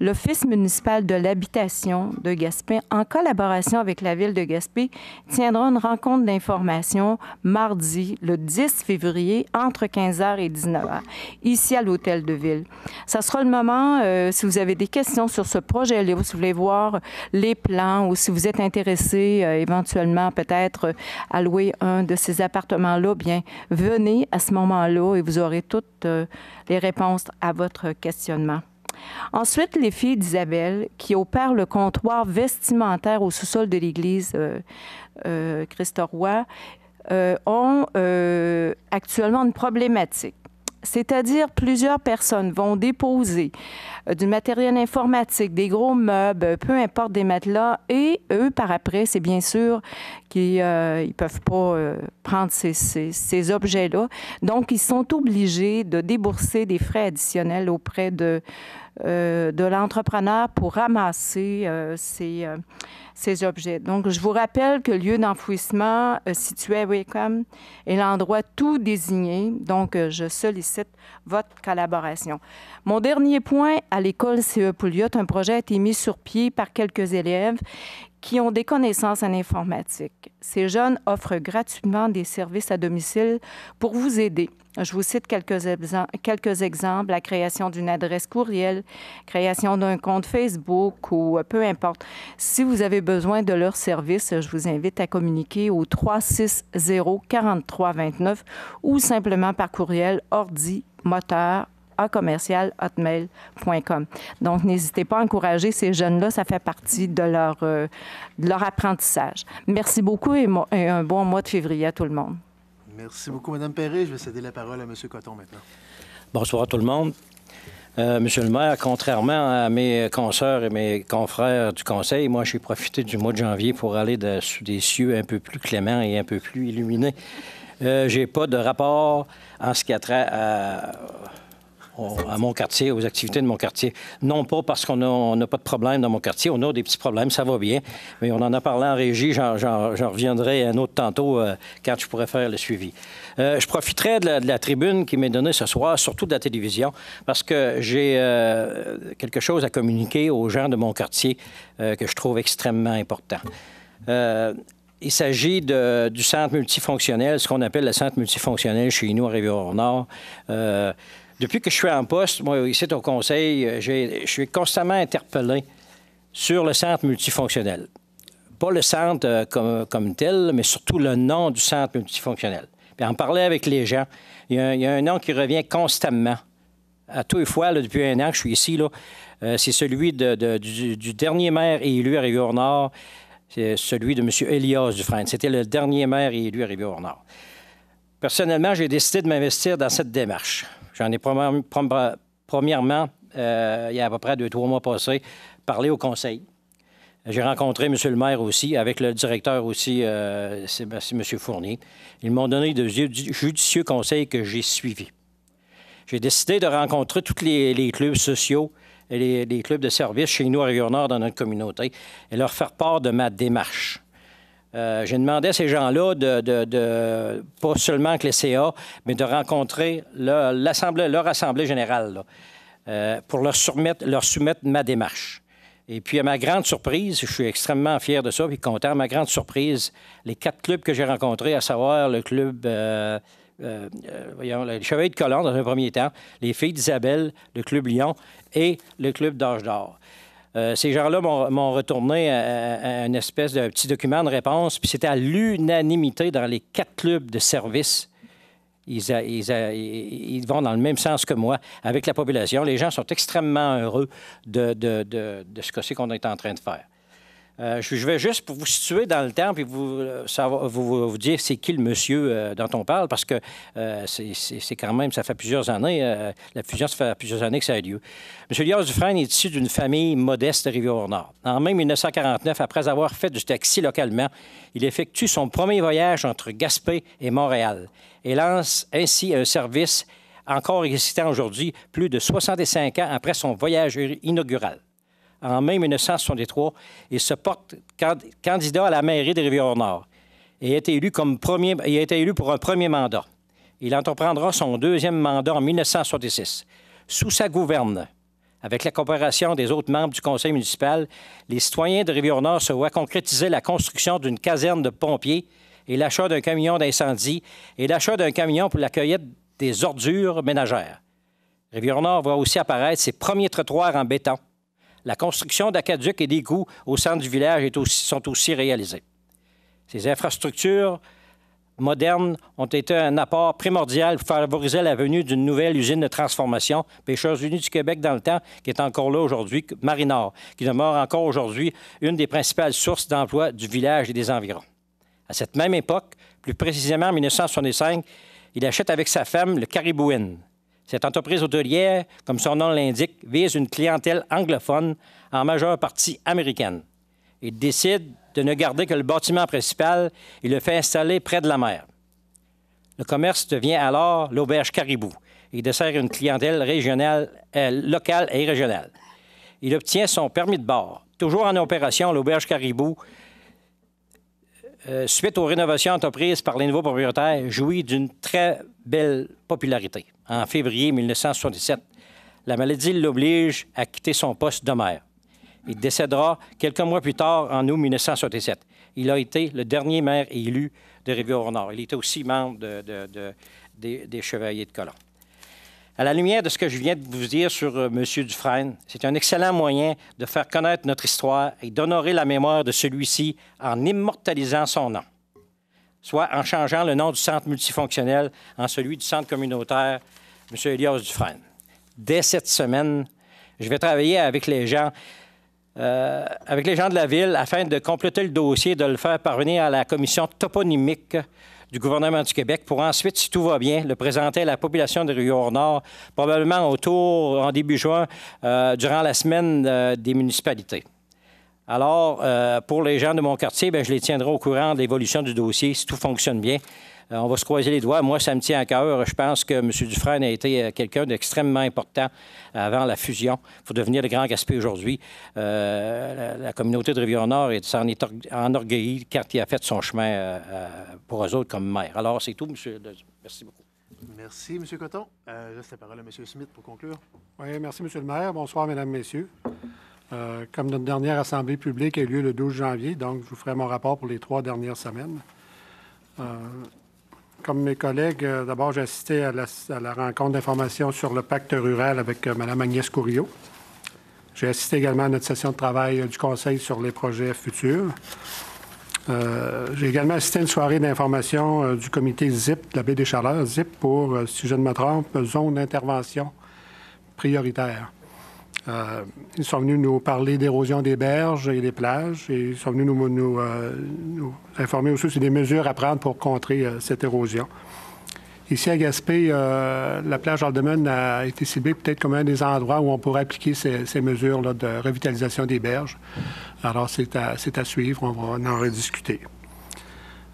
Speaker 2: l'Office municipal de l'habitation de Gaspé, en collaboration avec la ville de Gaspé, tiendra une rencontre d'information mardi, le 10 février, entre 15h et 19h, ici à l'Hôtel de Ville. Ça sera le moment, si vous avez des questions sur ce projet-là, si vous voulez voir les plans, ou si vous êtes intéressé euh, éventuellement peut-être euh, à louer un de ces appartements-là, bien, venez à ce moment-là et vous aurez toutes euh, les réponses à votre questionnement. Ensuite, les filles d'Isabelle, qui opèrent le comptoir vestimentaire au sous-sol de l'église euh, Christ-Roi, ont actuellement une problématique c'est-à-dire plusieurs personnes vont déposer euh, du matériel informatique, des gros meubles, peu importe des matelas, et eux, par après, c'est bien sûr qu'ils ne euh, peuvent pas euh, prendre ces, objets-là. Donc, ils sont obligés de débourser des frais additionnels auprès de euh, de l'entrepreneur pour ramasser euh, ces, euh, ces, objets. Donc, je vous rappelle que le lieu d'enfouissement situé à Wickham est l'endroit tout désigné. Donc, je sollicite votre collaboration. Mon dernier point, à l'école CE Pouliot, un projet a été mis sur pied par quelques élèves qui ont des connaissances en informatique. Ces jeunes offrent gratuitement des services à domicile pour vous aider. Je vous cite quelques, quelques exemples, la création d'une adresse courriel, création d'un compte Facebook ou euh, peu importe. Si vous avez besoin de leurs services, je vous invite à communiquer au 360 4329 ou simplement par courriel ordi moteur à commercial hotmail.com. Donc, n'hésitez pas à encourager ces jeunes-là. Ça fait partie de leur, euh, de leur apprentissage. Merci beaucoup et, et, un bon mois de février à tout le monde.
Speaker 1: Merci beaucoup, Mme Perret. Je vais céder la parole à M. Coton maintenant.
Speaker 6: Bonsoir à tout le monde. Euh, Monsieur le maire, contrairement à mes consoeurs et mes confrères du Conseil, moi, j'ai profité du mois de janvier pour aller sous des cieux un peu plus cléments et un peu plus illuminés. Euh, j'ai pas de rapport en ce qui a trait à à mon quartier, aux activités de mon quartier. Non pas parce qu'on n'a pas de problème dans mon quartier, on a des petits problèmes, ça va bien, mais on en a parlé en régie, j'en reviendrai un autre tantôt euh, quand je pourrais faire le suivi. Euh, je profiterai de la, tribune qui m'est donnée ce soir, surtout de la télévision, parce que j'ai euh, quelque chose à communiquer aux gens de mon quartier que je trouve extrêmement important. Il s'agit du centre multifonctionnel, ce qu'on appelle le centre multifonctionnel chez nous à Rivière-Nord. Depuis que je suis en poste, moi, ici au Conseil, euh, je suis constamment interpellé sur le centre multifonctionnel. Pas le centre euh, comme, tel, mais surtout le nom du centre multifonctionnel. Puis en parler avec les gens, il y, a un, nom qui revient constamment. À tous les fois, depuis un an que je suis ici, euh, c'est celui du, dernier maire élu à Rivière-Nord, c'est celui de M. Elias Dufresne. C'était le dernier maire élu à Rivière-Nord. Personnellement, j'ai décidé de m'investir dans cette démarche. J'en ai premièrement, euh, il y a à peu près deux, trois mois passés, parlé au conseil. J'ai rencontré M. le maire aussi, avec le directeur aussi, euh, M. Fournier. Ils m'ont donné de judicieux conseils que j'ai suivis. J'ai décidé de rencontrer tous les, clubs sociaux et les, clubs de services chez nous à Rivière-Nord dans notre communauté et leur faire part de ma démarche. Euh, j'ai demandé à ces gens-là de, pas seulement que les CA, mais de rencontrer leur assemblée générale euh, pour leur soumettre, ma démarche. Et puis, à ma grande surprise, je suis extrêmement fier de ça, puis content, à ma grande surprise, les quatre clubs que j'ai rencontrés, à savoir le club, euh, voyons, les Chevaliers de Colomb dans un premier temps, les Filles d'Isabelle, le club Lyon et le club d'Âge d'Or. Euh, ces gens-là m'ont retourné à, une espèce de petit document de réponse, puis c'était à l'unanimité dans les quatre clubs de service ils, vont dans le même sens que moi avec la population. Les gens sont extrêmement heureux de, ce que c'est qu'on est en train de faire. Euh, je vais juste pour vous situer dans le temps puis vous, euh, vous, vous, dire c'est qui le monsieur euh, dont on parle parce que c'est quand même, ça fait plusieurs années, la fusion, ça fait plusieurs années que ça a lieu. M. Lias Dufresne est issu d'une famille modeste de Rivière-Nord. En mai 1949, après avoir fait du taxi localement, il effectue son premier voyage entre Gaspé et Montréal et lance ainsi un service encore existant aujourd'hui, plus de 65 ans après son voyage inaugural en mai 1963. Il se porte candidat à la mairie de Rivière-Nord et été élu, il a été élu pour un premier mandat. Il entreprendra son deuxième mandat en 1966. Sous sa gouverne, avec la coopération des autres membres du conseil municipal, les citoyens de Rivière-Nord se voient concrétiser la construction d'une caserne de pompiers et l'achat d'un camion d'incendie et l'achat d'un camion pour la cueillette des ordures ménagères. Rivière-Nord voit aussi apparaître ses premiers trottoirs en béton la construction d'aqueducs et d'égouts au centre du village sont aussi réalisées. Ces infrastructures modernes ont été un apport primordial pour favoriser la venue d'une nouvelle usine de transformation, Pêcheurs Unis du Québec dans le temps, qui est encore là aujourd'hui, Marinard, qui demeure encore aujourd'hui une des principales sources d'emploi du village et des environs. À cette même époque, plus précisément en 1965, il achète avec sa femme le Caribouine, cette entreprise hôtelière, comme son nom l'indique, vise une clientèle anglophone, en majeure partie américaine. Il décide de ne garder que le bâtiment principal et le fait installer près de la mer. Le commerce devient alors l'auberge Caribou et dessert une clientèle régionale, euh, locale et régionale. Il obtient son permis de bord. Toujours en opération, l'auberge Caribou euh, suite aux rénovations entreprises par les nouveaux propriétaires, jouit d'une très belle popularité. En février 1977, la maladie l'oblige à quitter son poste de maire. Il décédera quelques mois plus tard, en août 1967. Il a été le dernier maire élu de Rivière-au-Nord. Il était aussi membre des, Chevaliers de Colomb. À la lumière de ce que je viens de vous dire sur euh, M. Dufresne, c'est un excellent moyen de faire connaître notre histoire et d'honorer la mémoire de celui-ci en immortalisant son nom, soit en changeant le nom du centre multifonctionnel en celui du centre communautaire M. Elias Dufresne. Dès cette semaine, je vais travailler avec les gens euh, avec les gens de la ville afin de compléter le dossier et de le faire parvenir à la commission toponymique du gouvernement du Québec pour ensuite, si tout va bien, le présenter à la population de Rio-Nord, probablement autour, en début juin, euh, durant la semaine euh, des municipalités. Alors, pour les gens de mon quartier, bien, je les tiendrai au courant de l'évolution du dossier si tout fonctionne bien. Euh, on va se croiser les doigts. Moi, ça me tient à cœur. Je pense que M. Dufresne a été euh, quelqu'un d'extrêmement important avant la fusion pour devenir le Grand Gaspé aujourd'hui. Euh, la, communauté de Rivière-Nord s'en est enorgueillie quand il a fait son chemin pour eux autres comme maire. Alors, c'est tout, M. Merci beaucoup.
Speaker 1: Merci, M. Coton. Euh, reste la parole à M. Smith pour conclure.
Speaker 7: Oui, merci, M. le maire. Bonsoir, Mesdames, Messieurs. comme notre dernière assemblée publique a eu lieu le 12 janvier, donc je vous ferai mon rapport pour les trois dernières semaines. Comme mes collègues, euh, d'abord, j'ai assisté à la, rencontre d'information sur le pacte rural avec euh, Mme Agnès Courriot. J'ai assisté également à notre session de travail euh, du Conseil sur les projets futurs. j'ai également assisté à une soirée d'information du comité ZIP de la baie des Chaleurs, ZIP pour, si je ne me trompe, zone d'intervention prioritaire. Euh, ils sont venus nous parler d'érosion des berges et des plages et ils sont venus nous, euh, informer aussi sur des mesures à prendre pour contrer euh, cette érosion. Ici à Gaspé, la plage Alderman a été ciblée peut-être comme un des endroits où on pourrait appliquer ces, mesures là, de revitalisation des berges. Alors, c'est à, à, suivre. On va en rediscuter.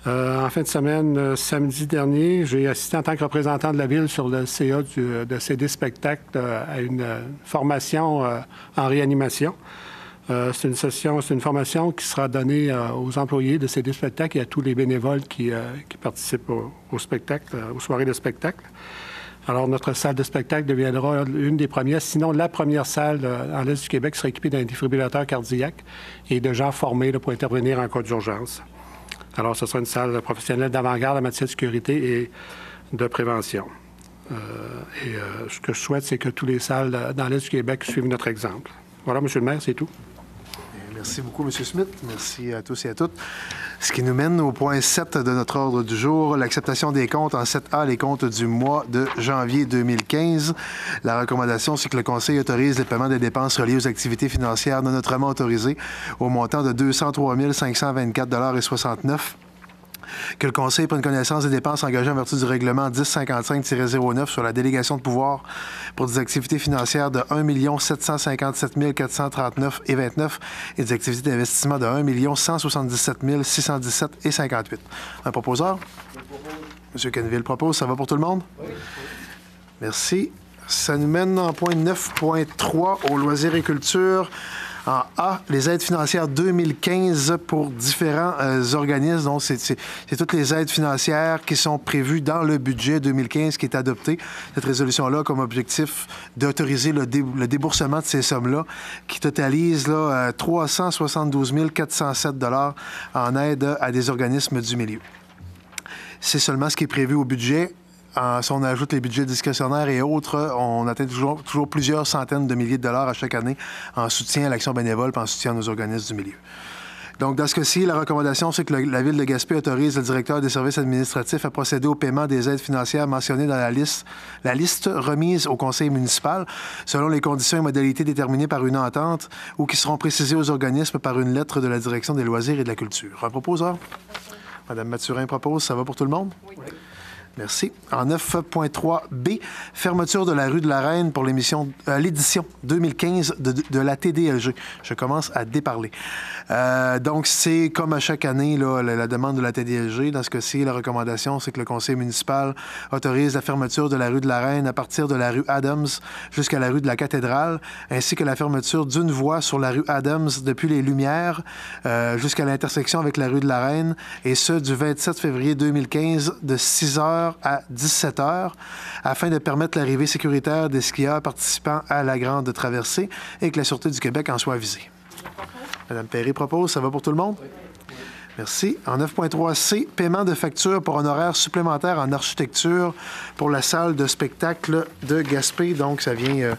Speaker 7: Euh, en fin de semaine, euh, samedi dernier, j'ai assisté en tant que représentant de la Ville sur le CA de CD Spectacle à une formation en réanimation. Euh, c'est une session, c'est une formation qui sera donnée euh, aux employés de ces deux spectacles et à tous les bénévoles qui, euh, participent au, spectacle, aux soirées de spectacle. Alors, notre salle de spectacle deviendra une des premières, sinon la première salle en l'Est du Québec sera équipée d'un défibrillateur cardiaque et de gens formés pour intervenir en cas d'urgence. Alors, ce sera une salle professionnelle d'avant-garde en matière de sécurité et de prévention. et ce que je souhaite, c'est que toutes les salles dans l'Est du Québec suivent notre exemple. Voilà, Monsieur le maire, c'est tout.
Speaker 1: Merci beaucoup, M. Smith. Merci à tous et à toutes. Ce qui nous mène au point 7 de notre ordre du jour, l'acceptation des comptes en 7A, les comptes du mois de janvier 2015. La recommandation, c'est que le Conseil autorise le paiement des dépenses reliées aux activités financières non notamment autorisées au montant de 203 524,69 que le Conseil prenne connaissance des dépenses engagées en vertu du règlement 1055-09 sur la délégation de pouvoir pour des activités financières de 1 757 439 et 29 et des activités d'investissement de 1 177 617 et 58. Un proposeur? M. Canville propose. Ça va pour tout le monde? Oui. Merci. Ça nous mène en point 9.3 au loisir et culture. En A, les aides financières 2015 pour différents euh, organismes. Donc, c'est toutes les aides financières qui sont prévues dans le budget 2015 qui est adopté. Cette résolution-là comme objectif d'autoriser le, déboursement de ces sommes-là qui totalise là, 372 euh, 407 en aide à des organismes du milieu. C'est seulement ce qui est prévu au budget si on ajoute les budgets discrétionnaires et autres, on atteint toujours, toujours, plusieurs centaines de milliers de dollars à chaque année en soutien à l'action bénévole et en soutien à nos organismes du milieu. Donc, dans ce cas-ci, la recommandation, c'est que la Ville de Gaspé autorise le directeur des services administratifs à procéder au paiement des aides financières mentionnées dans la liste, la liste remise au conseil municipal selon les conditions et modalités déterminées par une entente ou qui seront précisées aux organismes par une lettre de la Direction des loisirs et de la culture. Un proposeur? Madame Mathurin propose. Ça va pour tout le monde? Oui. Merci. En 9.3b, fermeture de la rue de la Reine pour l'émission, euh, l'édition 2015 de, la TDLG. Je commence à déparler. Euh, donc, c'est comme à chaque année, la, demande de la TDLG. Dans ce cas-ci, la recommandation, c'est que le conseil municipal autorise la fermeture de la rue de la Reine à partir de la rue Adams jusqu'à la rue de la Cathédrale, ainsi que la fermeture d'une voie sur la rue Adams depuis les Lumières euh, jusqu'à l'intersection avec la rue de la Reine, et ce, du 27 février 2015 de 6 à 17 h afin de permettre l'arrivée sécuritaire des skieurs participant à la grande traversée et que la Sûreté du Québec en soit visée. Madame Perry propose, ça va pour tout le monde? Merci. En 9.3c, paiement de facture pour un horaire supplémentaire en architecture pour la salle de spectacle de Gaspé. Donc, ça vient euh,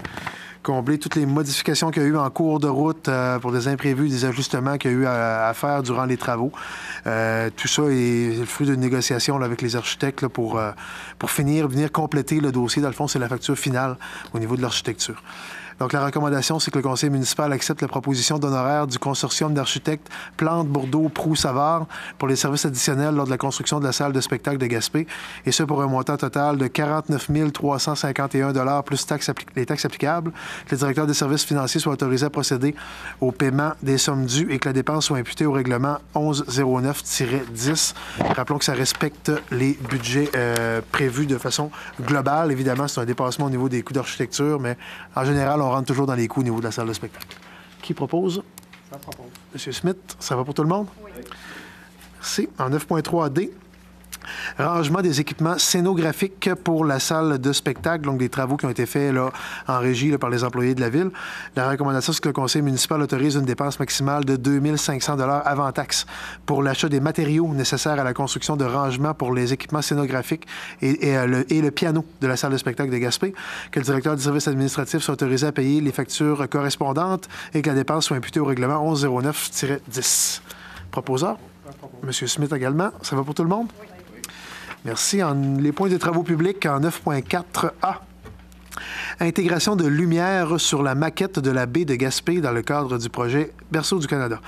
Speaker 1: combler toutes les modifications qu'il y a eu en cours de route euh, pour des imprévus, des ajustements qu'il y a eu à, faire durant les travaux. Euh, tout ça est le fruit d'une négociation avec les architectes pour, euh, pour finir, venir compléter le dossier. Dans le fond, c'est la facture finale au niveau de l'architecture. Donc, la recommandation, c'est que le conseil municipal accepte la proposition d'honoraires du consortium d'architectes Plante, Bordeaux, Prou, Savard pour les services additionnels lors de la construction de la salle de spectacle de Gaspé, et ce pour un montant total de 49 351 plus taxes les taxes applicables. Que le directeur des services financiers soit autorisé à procéder au paiement des sommes dues et que la dépense soit imputée au règlement 1109-10. Rappelons que ça respecte les budgets euh, prévus de façon globale. Évidemment, c'est un dépassement au niveau des coûts d'architecture, mais en général, on rentre toujours dans les coûts au niveau de la salle de spectacle. Qui propose? Ça propose. Monsieur Smith, ça va pour tout le monde? Oui. Merci. En 9.3D, Rangement des équipements scénographiques pour la salle de spectacle, donc des travaux qui ont été faits là, en régie par les employés de la Ville. La recommandation, c'est que le conseil municipal autorise une dépense maximale de 2 500 avant taxe pour l'achat des matériaux nécessaires à la construction de rangements pour les équipements scénographiques et, euh, le, et, le, piano de la salle de spectacle de Gaspé, que le directeur du service administratif soit autorisé à payer les factures correspondantes et que la dépense soit imputée au règlement 1109-10. Proposeur? Monsieur Smith également. Ça va pour tout le monde? Merci. les points des travaux publics en 9.4A. Intégration de lumière sur la maquette de la baie de Gaspé dans le cadre du projet Berceau du Canada.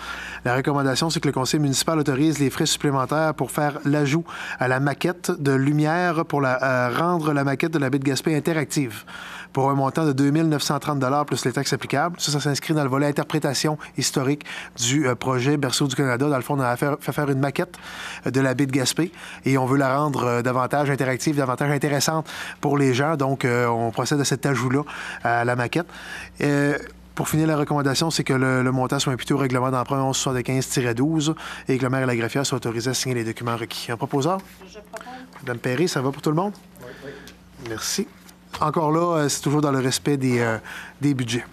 Speaker 1: La recommandation, c'est que le conseil municipal autorise les frais supplémentaires pour faire l'ajout à la maquette de lumière pour euh, rendre la maquette de la baie de Gaspé interactive pour un montant de 2 930 plus les taxes applicables. Ça, ça s'inscrit dans le volet interprétation historique du euh, projet Berceau du Canada. Dans le fond, on a fait, faire une maquette euh, de la baie de Gaspé et on veut la rendre euh, davantage interactive, davantage intéressante pour les gens. Donc, on procède à cet ajout-là à la maquette. Pour finir, la recommandation, c'est que le, montant soit imputé au règlement d'emprunt 1175-12 et que le maire et la greffière soient autorisés à signer les documents requis. Un proposeur? Je propose. Madame Perry, ça va pour tout le monde? Oui. oui. Merci encore là, euh, c'est toujours dans le respect des, euh, des budgets.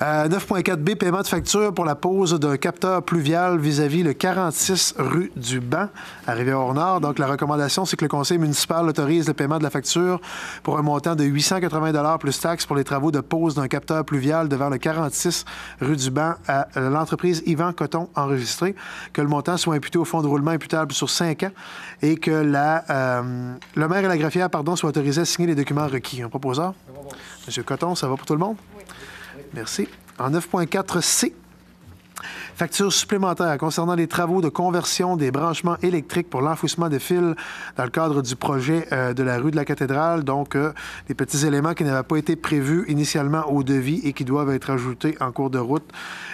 Speaker 1: 9.4b, euh, paiement de facture pour la pose d'un capteur pluvial vis-à-vis le 46 rue du Banc, à Rivière-Nord. Donc, la recommandation, c'est que le conseil municipal autorise le paiement de la facture pour un montant de 880 plus taxes pour les travaux de pose d'un capteur pluvial devant le 46 rue du Banc à l'entreprise Yvan Coton enregistré, que le montant soit imputé au fonds de roulement imputable sur 5 ans et que euh, le maire et la greffière pardon, soient autorisés à signer les documents requis. Un proposeur? Monsieur Coton, ça va pour tout le monde? Merci. En 9.4c, Facture supplémentaire concernant les travaux de conversion des branchements électriques pour l'enfouissement des fils dans le cadre du projet euh, de la rue de la Cathédrale. Donc, euh, des petits éléments qui n'avaient pas été prévus initialement au devis et qui doivent être ajoutés en cours de route.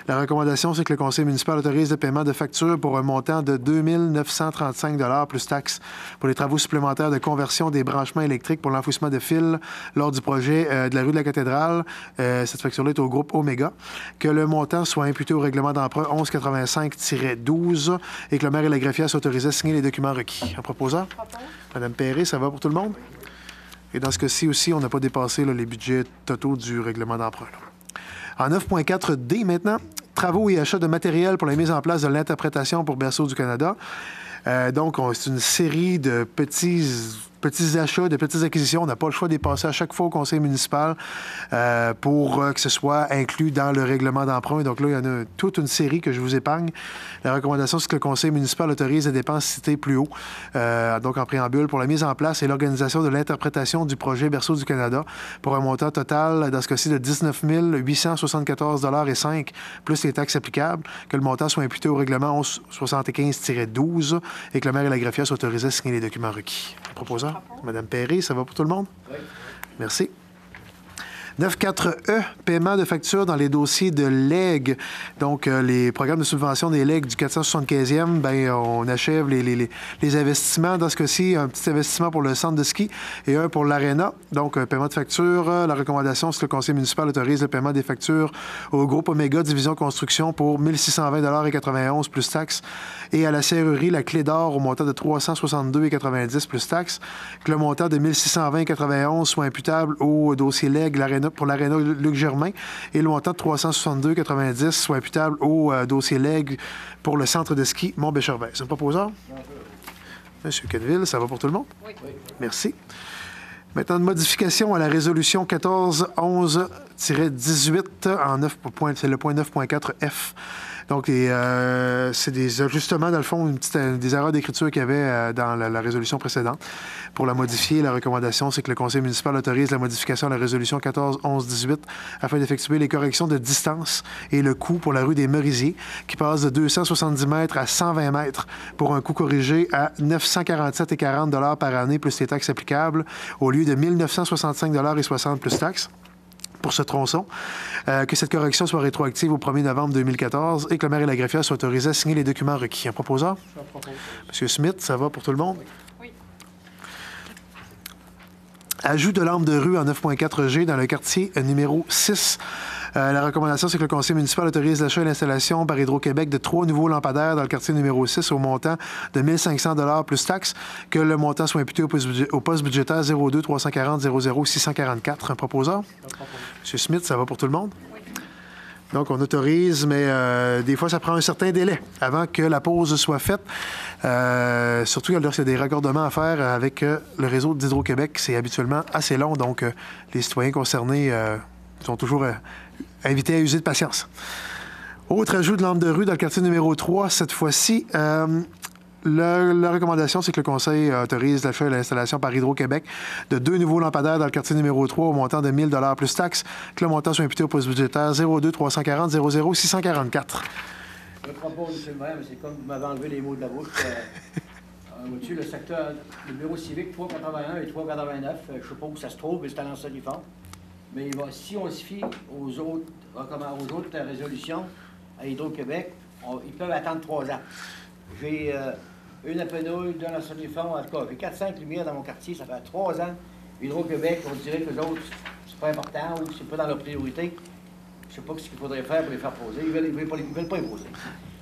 Speaker 1: La recommandation, c'est que le conseil municipal autorise le paiement de factures pour un montant de 2 935 plus taxes pour les travaux supplémentaires de conversion des branchements électriques pour l'enfouissement de fils lors du projet euh, de la rue de la Cathédrale. cette facture-là est au groupe Omega. Que le montant soit imputé au règlement d'emprunt 1185-12 et que le maire et la greffière autorisés à signer les documents requis. Un proposeur? Madame Perret, ça va pour tout le monde? Et dans ce cas-ci aussi, on n'a pas dépassé les budgets totaux du règlement d'emprunt. En 9.4D maintenant, travaux et achats de matériel pour la mise en place de l'interprétation pour Berceau du Canada. Euh, donc, c'est une série de petits petits achats, de petites acquisitions. On n'a pas le choix de passer à chaque fois au conseil municipal euh, pour euh, que ce soit inclus dans le règlement d'emprunt. Donc là, il y en a toute une série que je vous épargne. La recommandation, c'est que le conseil municipal autorise les dépenses citées plus haut, euh, donc en préambule, pour la mise en place et l'organisation de l'interprétation du projet Berceau du Canada pour un montant total, dans ce cas-ci, de 19 874 et 5 plus les taxes applicables, que le montant soit imputé au règlement 1175-12 et que le maire et la greffière soient à signer les documents requis. Madame Perry, ça va pour tout le monde? Oui. Merci. 9.4e, paiement de factures dans les dossiers de LEG. Donc, euh, les programmes de subvention des LEG du 475e, ben, on achève les, les, les, investissements. Dans ce cas-ci, un petit investissement pour le centre de ski et un pour l'Arena. Donc, un paiement de facture. La recommandation, c'est que le conseil municipal autorise le paiement des factures au groupe Omega Division Construction pour 1620 et 91 plus taxes et à la serrurerie la clé d'or au montant de 362,90 plus taxes, que le montant de 1620,91 soit imputable au dossier LEG pour l'Aréna Luc Germain et le montant de 362,90 soit imputable au euh, dossier LEG pour le centre de ski Mont-Béchervais. C'est un proposeur? Monsieur Kenville, ça va pour tout le monde? Oui. Merci. Maintenant, une modification à la résolution 1411-18 en 9, c'est le point 9.4F donc, euh, c'est des ajustements, dans le fond, une petite, euh, des erreurs d'écriture qu'il y avait euh, dans la, résolution précédente. Pour la modifier, la recommandation, c'est que le conseil municipal autorise la modification de la résolution 14-11-18 afin d'effectuer les corrections de distance et le coût pour la rue des Merisiers, qui passe de 270 mètres à 120 mètres pour un coût corrigé à 947,40 par année plus les taxes applicables au lieu de 1965,60 plus taxes pour ce tronçon, euh, que cette correction soit rétroactive au 1er novembre 2014 et que le maire et la greffière soient autorisés à signer les documents requis. Un proposeur? Monsieur Smith, ça va pour tout le monde? Oui. Ajout de lampe de rue en 9.4G dans le quartier numéro 6 euh, la recommandation, c'est que le conseil municipal autorise l'achat et l'installation par Hydro-Québec de trois nouveaux lampadaires dans le quartier numéro 6 au montant de 1500 plus taxes, que le montant soit imputé au poste, budgétaire 02 340 00 644. Un proposeur? M. Smith, ça va pour tout le monde? Donc, on autorise, mais euh, des fois, ça prend un certain délai avant que la pause soit faite. Euh, surtout lorsqu'il y a des raccordements à faire avec le réseau d'Hydro-Québec, c'est habituellement assez long. Donc, les citoyens concernés sont toujours invité à user de patience. Autre ajout de lampe de rue dans le quartier numéro 3, cette fois-ci, euh, la recommandation, c'est que le Conseil autorise l'achat et l'installation par Hydro-Québec de deux nouveaux lampadaires dans le quartier numéro 3 au montant de 1000 plus taxes, que le montant soit imputé au poste budgétaire 02 340 00 644.
Speaker 5: Le propos, M. le maire, c'est comme vous m'avez enlevé les mots de la bouche. Euh, au-dessus, le secteur, le civique 381 et 389, euh, je ne sais pas où ça se trouve, mais c'est à l'ancien Mais si on se fie aux autres, aux autres résolutions à Hydro-Québec, ils peuvent attendre trois ans. J'ai euh, une apenouille, deux anciens fonds, en tout cas, j'ai 4-5 lumières dans mon quartier, ça fait trois ans. Hydro-Québec, on dirait que les autres, c'est pas important ou c'est pas dans leur priorité. Je sais pas ce qu'il faudrait faire pour les faire poser. Ils ne veulent, pas, veulent pas les poser.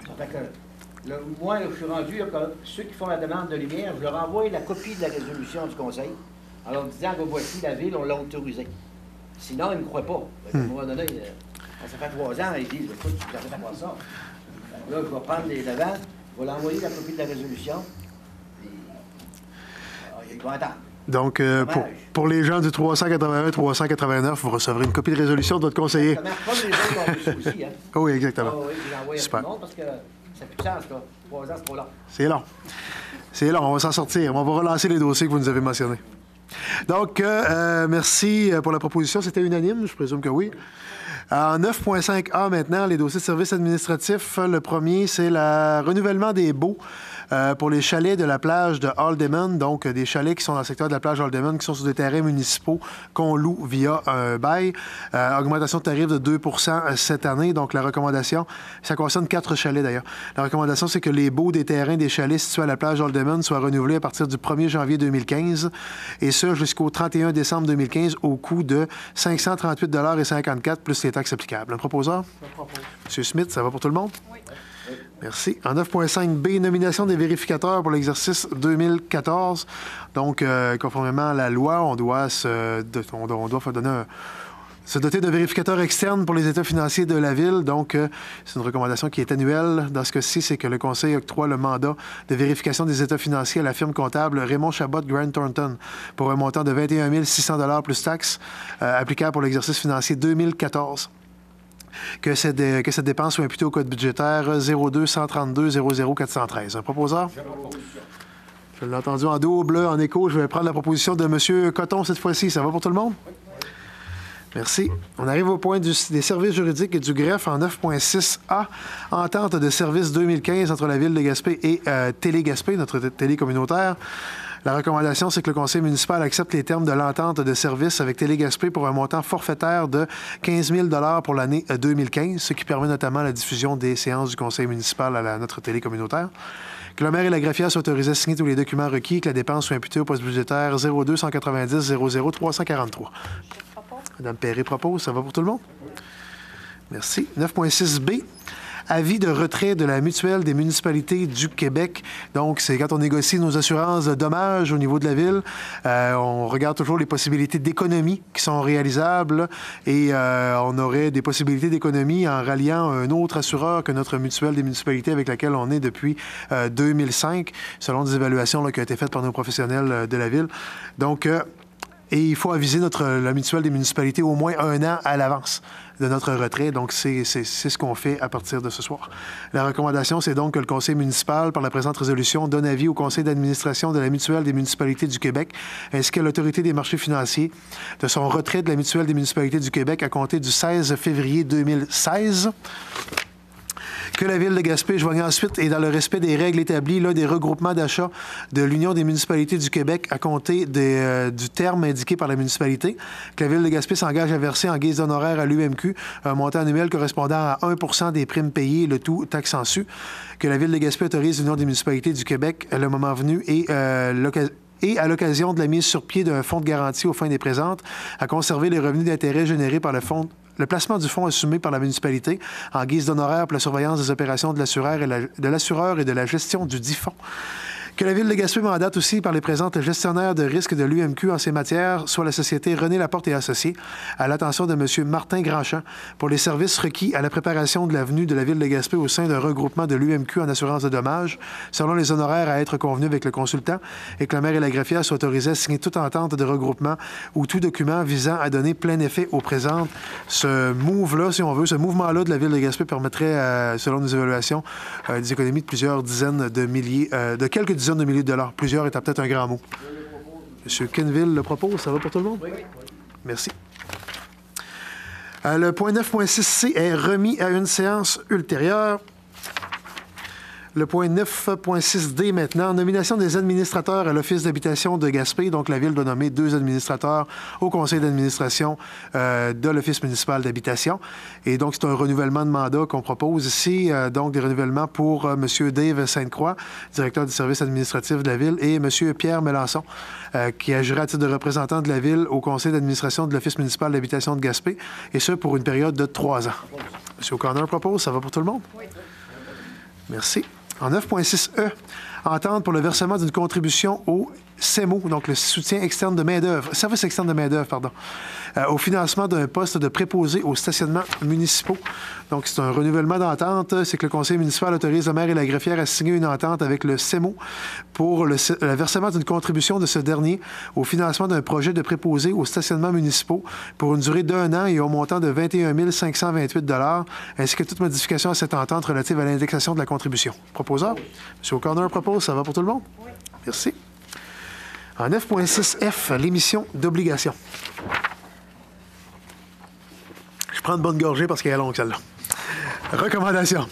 Speaker 5: Ça fait que, moi, je suis rendu, ceux qui font la demande de lumière, je leur envoie la copie de la résolution du Conseil en leur disant que voici la ville, on l'a autorisé. Sinon, ils ne me croient pas. À un moment donné, euh, ça fait trois ans, ils disent écoute, tu fait à ça. Là, je vais prendre les devants, je vais l'envoyer la copie de la résolution. Alors, ils vont attendre.
Speaker 1: Donc, euh, pour, pour, les gens du 381-389, vous recevrez une copie de résolution de votre conseiller. Ça
Speaker 5: marche pas les autres ont aussi, hein?
Speaker 1: oui, exactement.
Speaker 5: Oh, oui. Tout le monde parce que ça plus de là. Trois ans, c'est trop long.
Speaker 1: C'est long. C'est long, on va s'en sortir. On va relancer les dossiers que vous nous avez mentionnés. Donc, euh, euh merci pour la proposition. C'était unanime, je présume que oui. En 9.5A maintenant, les dossiers de services administratifs. Le premier, c'est le renouvellement des baux euh, pour les chalets de la plage de Haldeman, donc des chalets qui sont dans le secteur de la plage Haldeman, qui sont sur des terrains municipaux qu'on loue via un bail. Euh, augmentation de tarif de 2% euh, cette année. Donc, la recommandation, ça concerne quatre chalets d'ailleurs. La recommandation, c'est que les baux des terrains des chalets situés à la plage Haldeman soient renouvelés à partir du 1er janvier 2015 et ce jusqu'au 31 décembre 2015 au coût de 538,54 plus les taxes applicables. Un proposeur? M. Smith, ça va pour tout le monde? Oui. Merci. En 9.5b, nomination des vérificateurs pour l'exercice 2014. Donc, euh, conformément à la loi, on doit se, on donner se doter de vérificateurs externes pour les états financiers de la Ville. Donc, euh, c'est une recommandation qui est annuelle. Dans ce cas-ci, c'est que le Conseil octroie le mandat de vérification des états financiers à la firme comptable Raymond Chabot Grant Thornton pour un montant de 21 600 plus taxes euh, applicable pour l'exercice financier 2014 que cette, dépense soit imputée au code budgétaire 02 132 00 413. Un proposeur? Je l'ai entendu en double, en écho. Je vais prendre la proposition de M. Coton cette fois-ci. Ça va pour tout le monde? Merci. On arrive au point des services juridiques et du greffe en 9.6A. Entente de service 2015 entre la Ville de Gaspé et euh, Télé Gaspé, notre télé communautaire. La recommandation, c'est que le conseil municipal accepte les termes de l'entente de service avec Télégaspé pour un montant forfaitaire de 15 000 pour l'année 2015, euh, ce qui permet notamment la diffusion des séances du conseil municipal à notre télé communautaire. Que le maire et la greffière soient autorisés à signer tous les documents requis et que la dépense soit imputée au poste budgétaire 02 190 00 343. Madame Perret propose. Ça va pour tout le monde? Merci. 9.6b avis de retrait de la mutuelle des municipalités du Québec. Donc, c'est quand on négocie nos assurances de dommages au niveau de la ville, euh, on regarde toujours les possibilités d'économie qui sont réalisables et euh, on aurait des possibilités d'économie en ralliant un autre assureur que notre mutuelle des municipalités avec laquelle on est depuis 2005, euh, selon des évaluations qui ont été faites par nos professionnels de la ville. Donc, et il faut aviser notre, la mutuelle des municipalités au moins un an à l'avance de notre retrait. Donc, c'est ce qu'on fait à partir de ce soir. La recommandation, c'est donc que le conseil municipal, par la présente résolution, donne avis au conseil d'administration de la mutuelle des municipalités du Québec ainsi qu'à l'autorité des marchés financiers de son retrait de la mutuelle des municipalités du Québec à compter du 16 février 2016 que la Ville de Gaspé joigne ensuite et dans le respect des règles établies là, des regroupements d'achat de l'Union des municipalités du Québec à compter euh, du terme indiqué par la municipalité, que la Ville de Gaspé s'engage à verser en guise d'honoraire à l'UMQ un montant annuel correspondant à 1% des primes payées, le tout taxe en su, que la Ville de Gaspé autorise l'Union des municipalités du Québec, le moment venu, et euh, et à l'occasion de la mise sur pied d'un fonds de garantie aux fins des présentes, à conserver les revenus d'intérêt générés par le fonds le placement du fonds assumé par la municipalité en guise d'honoraire pour la surveillance des opérations de l'assureur et, de la gestion du dit fonds Que la Ville de Gaspé mandate aussi par les présentes le gestionnaire de risque de l'UMQ en ces matières, soit la société René Laporte et Associés, à l'attention de M. Martin Grandchamp pour les services requis à la préparation de l'avenue de la Ville de Gaspé au sein d'un regroupement de l'UMQ en assurance de dommages, selon les honoraires à être convenus avec le consultant, et que la maire et la greffière soient autorisés à signer toute entente de regroupement ou tout document visant à donner plein effet au présent. Ce move-là, si on veut, ce mouvement-là de la Ville de Gaspé permettrait, euh, selon nos évaluations, euh, des économies de plusieurs dizaines de milliers, euh, de quelques dizaines de milliers de dollars. Plusieurs étant peut-être un grand mot. M. Kenville le propose. Ça va pour tout le monde? Oui. Merci. Euh, le point 9.6c est remis à une séance ultérieure. Le point 9.6D maintenant, nomination des administrateurs à l'Office d'habitation de Gaspé. Donc, la Ville doit nommer deux administrateurs au conseil d'administration euh, de l'Office municipal d'habitation. Et donc, c'est un renouvellement de mandat qu'on propose ici. Euh, donc, des renouvellements pour euh, M. Dave Sainte-Croix, directeur du service administratif de la Ville, et M. Pierre Melançon, qui agira à titre de représentant de la Ville au conseil d'administration de l'Office municipal d'habitation de Gaspé, et ce, pour une période de trois ans. M. O'Connor propose. Ça va pour tout le monde? Oui. Merci. En 9.6e, entente pour le versement d'une contribution au CEMO, donc le soutien externe de main-d'œuvre, service externe de main-d'œuvre, pardon, euh, au financement d'un poste de préposé aux stationnements municipaux. Donc, c'est un renouvellement d'entente. C'est que le conseil municipal autorise le maire et la greffière à signer une entente avec le CEMO pour le, le versement d'une contribution de ce dernier au financement d'un projet de préposé aux stationnements municipaux pour une durée d'un an et au montant de 21 528 ainsi que toute modification à cette entente relative à l'indexation de la contribution. Proposeur? M. O'Connor propose. Ça va pour tout le monde? Oui. Merci. En 9.6F, l'émission d'obligation. Je prends une bonne gorgée parce qu'elle est longue, celle-là. Recommandation.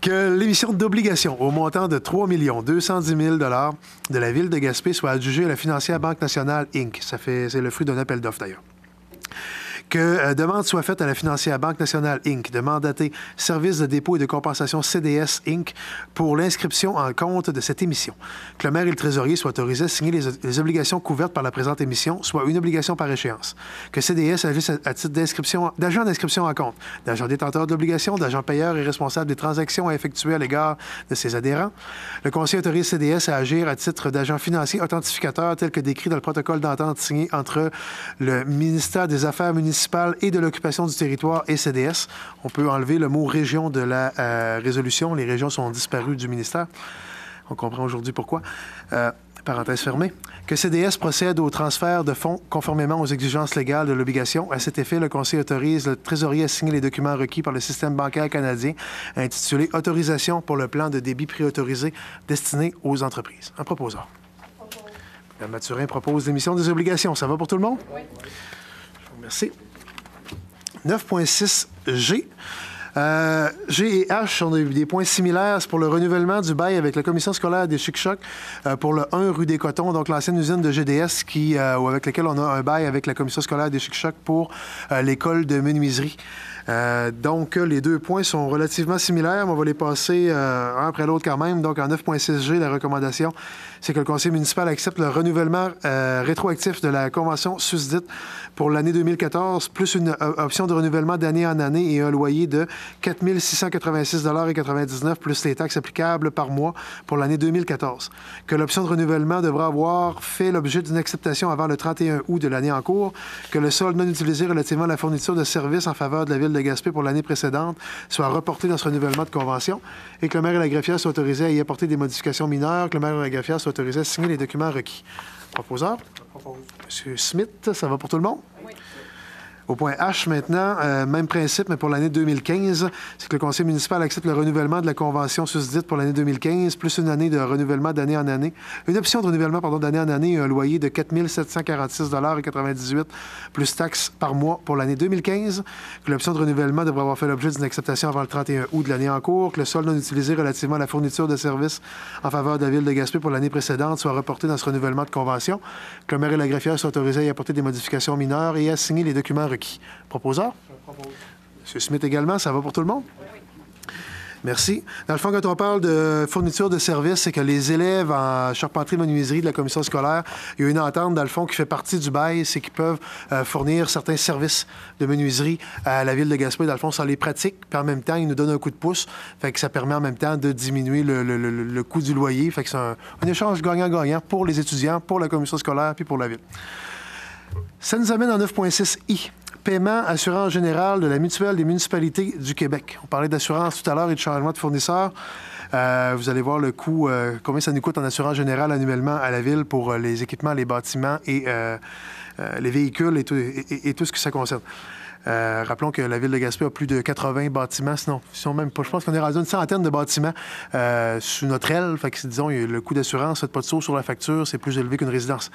Speaker 1: Que l'émission d'obligation au montant de 3 210 000 de la Ville de Gaspé soit adjugée à la financière Banque nationale Inc. C'est le fruit d'un appel d'offres, d'ailleurs que euh, demande soit faite à la financière Banque nationale Inc. de mandater Service de dépôt et de compensation CDS Inc. pour l'inscription en compte de cette émission. Que le maire et le trésorier soient autorisés à signer les, obligations couvertes par la présente émission, soit une obligation par échéance. Que CDS agisse à, titre d'agent d'inscription en compte, d'agent détenteur d'obligations, d'agent payeur et responsable des transactions à effectuer à l'égard de ses adhérents. Le conseil autorise CDS à agir à titre d'agent financier authentificateur tel que décrit dans le protocole d'entente signé entre le ministère des Affaires municipales et de l'occupation du territoire et CDS. On peut enlever le mot région de la euh, résolution. Les régions sont disparues du ministère. On comprend aujourd'hui pourquoi. Euh, parenthèse fermée. Que CDS procède au transfert de fonds conformément aux exigences légales de l'obligation. À cet effet, le Conseil autorise le trésorier à signer les documents requis par le système bancaire canadien intitulé Autorisation pour le plan de débit préautorisé destiné aux entreprises. Un proposeur. Mme Mathurin propose l'émission des obligations. Ça va pour tout le monde? Oui. Je vous remercie. 9.6G. Euh, G et H, on a eu des points similaires pour le renouvellement du bail avec la commission scolaire des Chic-Chocs euh, pour le 1 rue des Cotons, donc l'ancienne usine de GDS qui, euh, avec laquelle on a un bail avec la commission scolaire des Chic-Chocs pour l'école de menuiserie. Donc, les deux points sont relativement similaires, mais on va les passer un après l'autre quand même. Donc, en 9.6G, la recommandation, c'est que le conseil municipal accepte le renouvellement euh, rétroactif de la convention susdite pour l'année 2014, plus une option de renouvellement d'année en année et un loyer de 4 686,99 plus les taxes applicables par mois pour l'année 2014. Que l'option de renouvellement devra avoir fait l'objet d'une acceptation avant le 31 août de l'année en cours. Que le solde non utilisé relativement à la fourniture de services en faveur de la Ville de Gaspé pour l'année précédente soit reporté dans ce renouvellement de convention et que le maire et la greffière soient autorisés à y apporter des modifications mineures, que le maire et la greffière soient autorisés à signer les documents requis. Proposeur? Monsieur Smith, ça va pour tout le monde? Oui. Au point H maintenant, euh, même principe, mais pour l'année 2015, c'est que le conseil municipal accepte le renouvellement de la convention susdite pour l'année 2015, plus une année de renouvellement d'année en année, une option de renouvellement pardon, d'année en année et un loyer de 4 746,98 plus taxes par mois pour l'année 2015, que l'option de renouvellement devrait avoir fait l'objet d'une acceptation avant le 31 août de l'année en cours, que le sol non utilisé relativement à la fourniture de services en faveur de la Ville de Gaspé pour l'année précédente soit reporté dans ce renouvellement de convention, que le maire et la greffière soient autorisés à y apporter des modifications mineures et à signer les documents requis. Proposeur? Proposeur. M. Smith également, ça va pour tout le monde? Oui. Merci. Dans le fond, quand on parle de fourniture de services, c'est que les élèves en charpenterie-menuiserie de la commission scolaire, il y a une entente, dans le fond, qui fait partie du bail, c'est qu'ils peuvent euh, fournir certains services de menuiserie à la ville de Gaspé. Dans le fond, ça les pratique, puis en même temps, ils nous donnent un coup de pouce. Fait que ça permet en même temps de diminuer le, coût du loyer. Fait que c'est un, un échange gagnant-gagnant pour les étudiants, pour la commission scolaire, puis pour la ville. Ça nous amène en 9.6i paiement assurance générale de la mutuelle des municipalités du Québec. On parlait d'assurance tout à l'heure et de changement de fournisseur. Euh, vous allez voir le coût, euh, combien ça nous coûte en assurance générale annuellement à la ville pour euh, les équipements, les bâtiments et les véhicules et tout, ce que ça concerne. rappelons que la ville de Gaspé a plus de 80 bâtiments, sinon, même pas. Je pense qu'on est rendu une centaine de bâtiments sous notre aile. Fait que, disons, le coût d'assurance, faites pas de saut sur la facture, c'est plus élevé qu'une résidence.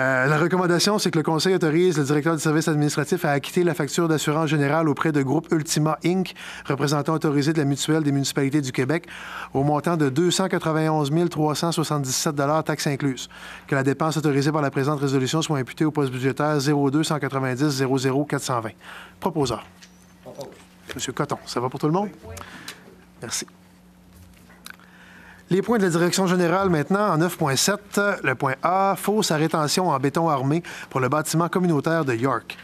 Speaker 1: Euh, la recommandation, c'est que le Conseil autorise le directeur du service administratif à acquitter la facture d'assurance générale auprès de Groupe Ultima Inc., représentant autorisé de la mutuelle des municipalités du Québec, au montant de 291 377 taxes incluses. Que la dépense autorisée par la présente résolution soit imputée au poste budgétaire 02 190 00 420. Proposeur. Monsieur Coton, ça va pour tout le monde? Oui. Merci. Les points de la direction générale maintenant en 9.7. Le point A, fausse à rétention en béton armé pour le bâtiment communautaire de York.